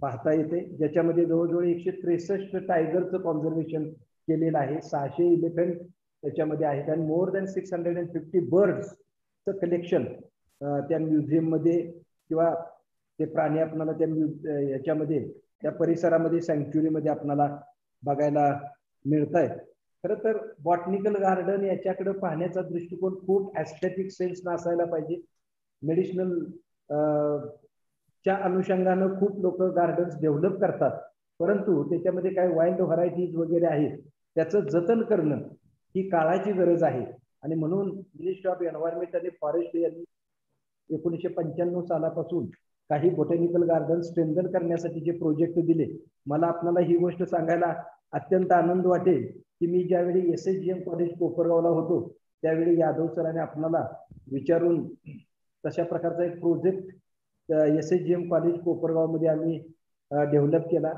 S2: पाहता येते. ज्याच्यामध्ये जवळजवळ एकशे त्रेसष्ट टायगरचं कॉन्झर्वेशन केलेलं आहे. सहाशे इलेफंट त्याच्यामध्ये आहेत. आणि more than six hundred and fifty बर्ड्सचं collection त्या म्युझियममध्ये किंवा ते प्राणी आपणाला त्या याच्यामध्ये त्या परिसरामध्ये सँक्च्युरीमध्ये आपणाला बघायला मिळत आहेत खरं तर बॉटनिकल गार्डन याच्याकडे पाहण्याचा दृष्टिकोन खूप ऍस्थेटिक सेन्स असायला पाहिजे. मेडिसिनल च्या अनुषंगानं खूप लोक गार्डन्स डेव्हलप करतात. परंतु त्याच्यामध्ये काही वाईल्ड व्हरायटीज वगैरे आहेत त्याचं जतन करणं ही काळाची गरज आहे. आणि म्हणून मिनिस्ट्री ऑफ एन्व्हायरमेंट आणि फॉरेस्ट यांनी एकोणीसशे पंच्याण्णव सालापासून काही बोटॅनिकल गार्डन स्ट्रेंथन करण्यासाठी जे प्रोजेक्ट दिले मला आपल्याला ही गोष्ट सांगायला अत्यंत आनंद वाटेल की मी ज्यावेळी S S G M college कोपरगावला होतो त्यावेळी यादव सरांनी आपल्याला विचारून तशा प्रकारचा एक project S S G M college कोपरगावमध्ये आम्ही डेव्हलप केला.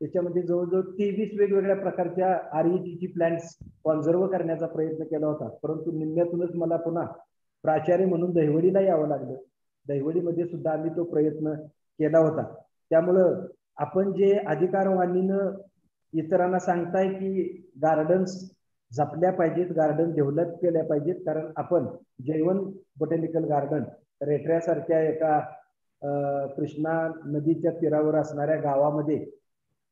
S2: त्याच्यामध्ये जवळजवळ तेवीस वेगवेगळ्या प्रकारच्या आर प्लॅन्ट कॉन्झर्व करण्याचा प्रयत्न केला होता. परंतु निम्म्यातूनच मला पुन्हा प्राचार्य म्हणून दहिवडीला यावं लागलं. दहिवडीमध्ये सुद्धा आम्ही तो प्रयत्न केला होता. त्यामुळं आपण जे अधिकारवाणीनं इतरांना सांगताय की गार्डन्स जपल्या पाहिजेत गार्डन डेव्हलप केल्या पाहिजेत कारण आपण जैवन बोटॅनिकल गार्डन रेटऱ्यासारख्या एका कृष्णा नदीच्या तीरावर असणाऱ्या गावामध्ये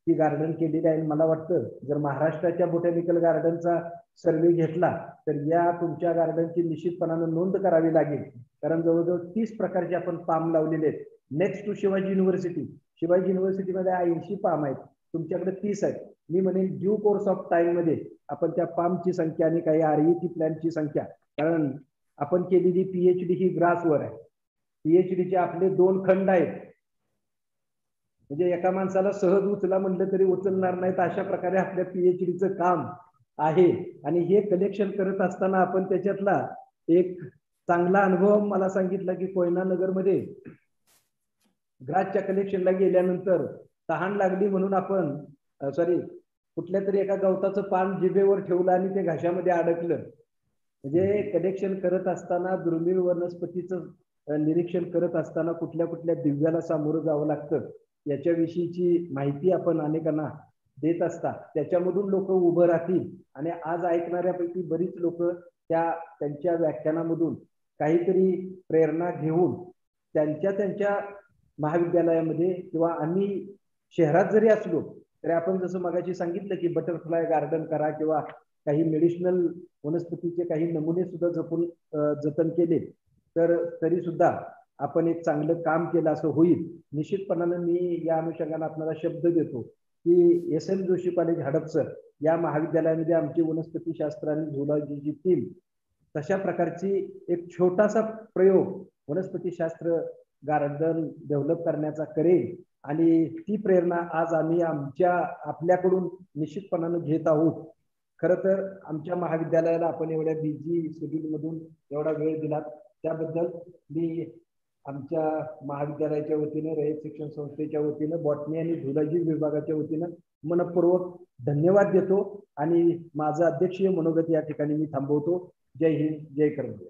S2: ती गार्डन केलेली आहे मला वाटतं जर महाराष्ट्राच्या बोटॅनिकल गार्डनचा सर्वे घेतला तर या तुमच्या गार्डनची निश्चितपणानं नोंद करावी लागेल. कारण जवळजवळ तीस प्रकारचे आपण पाम लावलेले आहेत. Next to Shivaji University Shivaji युनिव्हर्सिटीमध्ये ऐंशी पाम आहेत. तुमच्याकडे तीस आहेत. मी म्हणेन ड्यू कोर्स ऑफ टाइममध्ये आपण त्या पामची संख्या आणि काही आरईची प्लॅनची संख्या कारण आपण केलेली पीएचडी ही ग्रासवर आहे. पीएचडीचे आपले दोन खंड आहेत. म्हणजे एका माणसाला सहज उचला म्हटलं तरी उचलणार नाहीत अशा प्रकारे आपल्या पीएचडीचं काम आहे. आणि हे कलेक्शन करत असताना आपण त्याच्यातला एक चांगला अनुभव मला सांगितला की कोयना नगरमध्ये ग्रासच्या कलेक्शनला गेल्यानंतर तहान लागली म्हणून आपण सॉरी कुठल्या तरी एका गवताचं पान जिभेवर ठेवलं आणि ते घाशामध्ये अडकलं. म्हणजे कलेक्शन करत असताना दुर्मिळ वनस्पतीचं निरीक्षण करत असताना कुठल्या कुठल्या दिव्याला सामोरं जावं लागतं. याच्याविषयीची माहिती आपण अनेकांना देत असता त्याच्यामधून लोक उभं राहतील. आणि आज ऐकणाऱ्यापैकी बरीच लोक त्या त्यांच्या व्याख्यानामधून काहीतरी प्रेरणा घेऊन त्यांच्या त्यांच्या महाविद्यालयामध्ये किंवा आम्ही शहरात जरी असलो तरी आपण जसं मगाशी सांगितलं की बटरफ्लाय गार्डन करा किंवा काही मेडिसिनल वनस्पतीचे काही नमुने सुद्धा जपून जतन केले तर तरी सुद्धा आपण एक चांगलं काम केलं असं होईल. निश्चितपणानं मी या अनुषंगाने आपल्याला शब्द देतो की S M Joshi college Hadapsar या महाविद्यालयामध्ये आमची वनस्पती शास्त्र आणि झुलॉजीची टीम तशा प्रकारची एक छोटासा प्रयोग वनस्पती शास्त्र गार्डन डेव्हलप करण्याचा करेल. आणि ती प्रेरणा आज आम्ही आमच्या आपल्याकडून निश्चितपणानं घेत आहोत. खर तर आमच्या महाविद्यालयाला आपण एवढ्या बिझी शेड्यूल मधून एवढा वेळ दिला त्याबद्दल मी आमच्या महाविद्यालयाच्या वतीनं रयत शिक्षण संस्थेच्या वतीनं बॉटनी आणि झुलॉजी विभागाच्या वतीनं मनपूर्वक धन्यवाद देतो. आणि माझं अध्यक्षीय मनोगत या ठिकाणी मी थांबवतो. जय हिंद जय कर्मवीर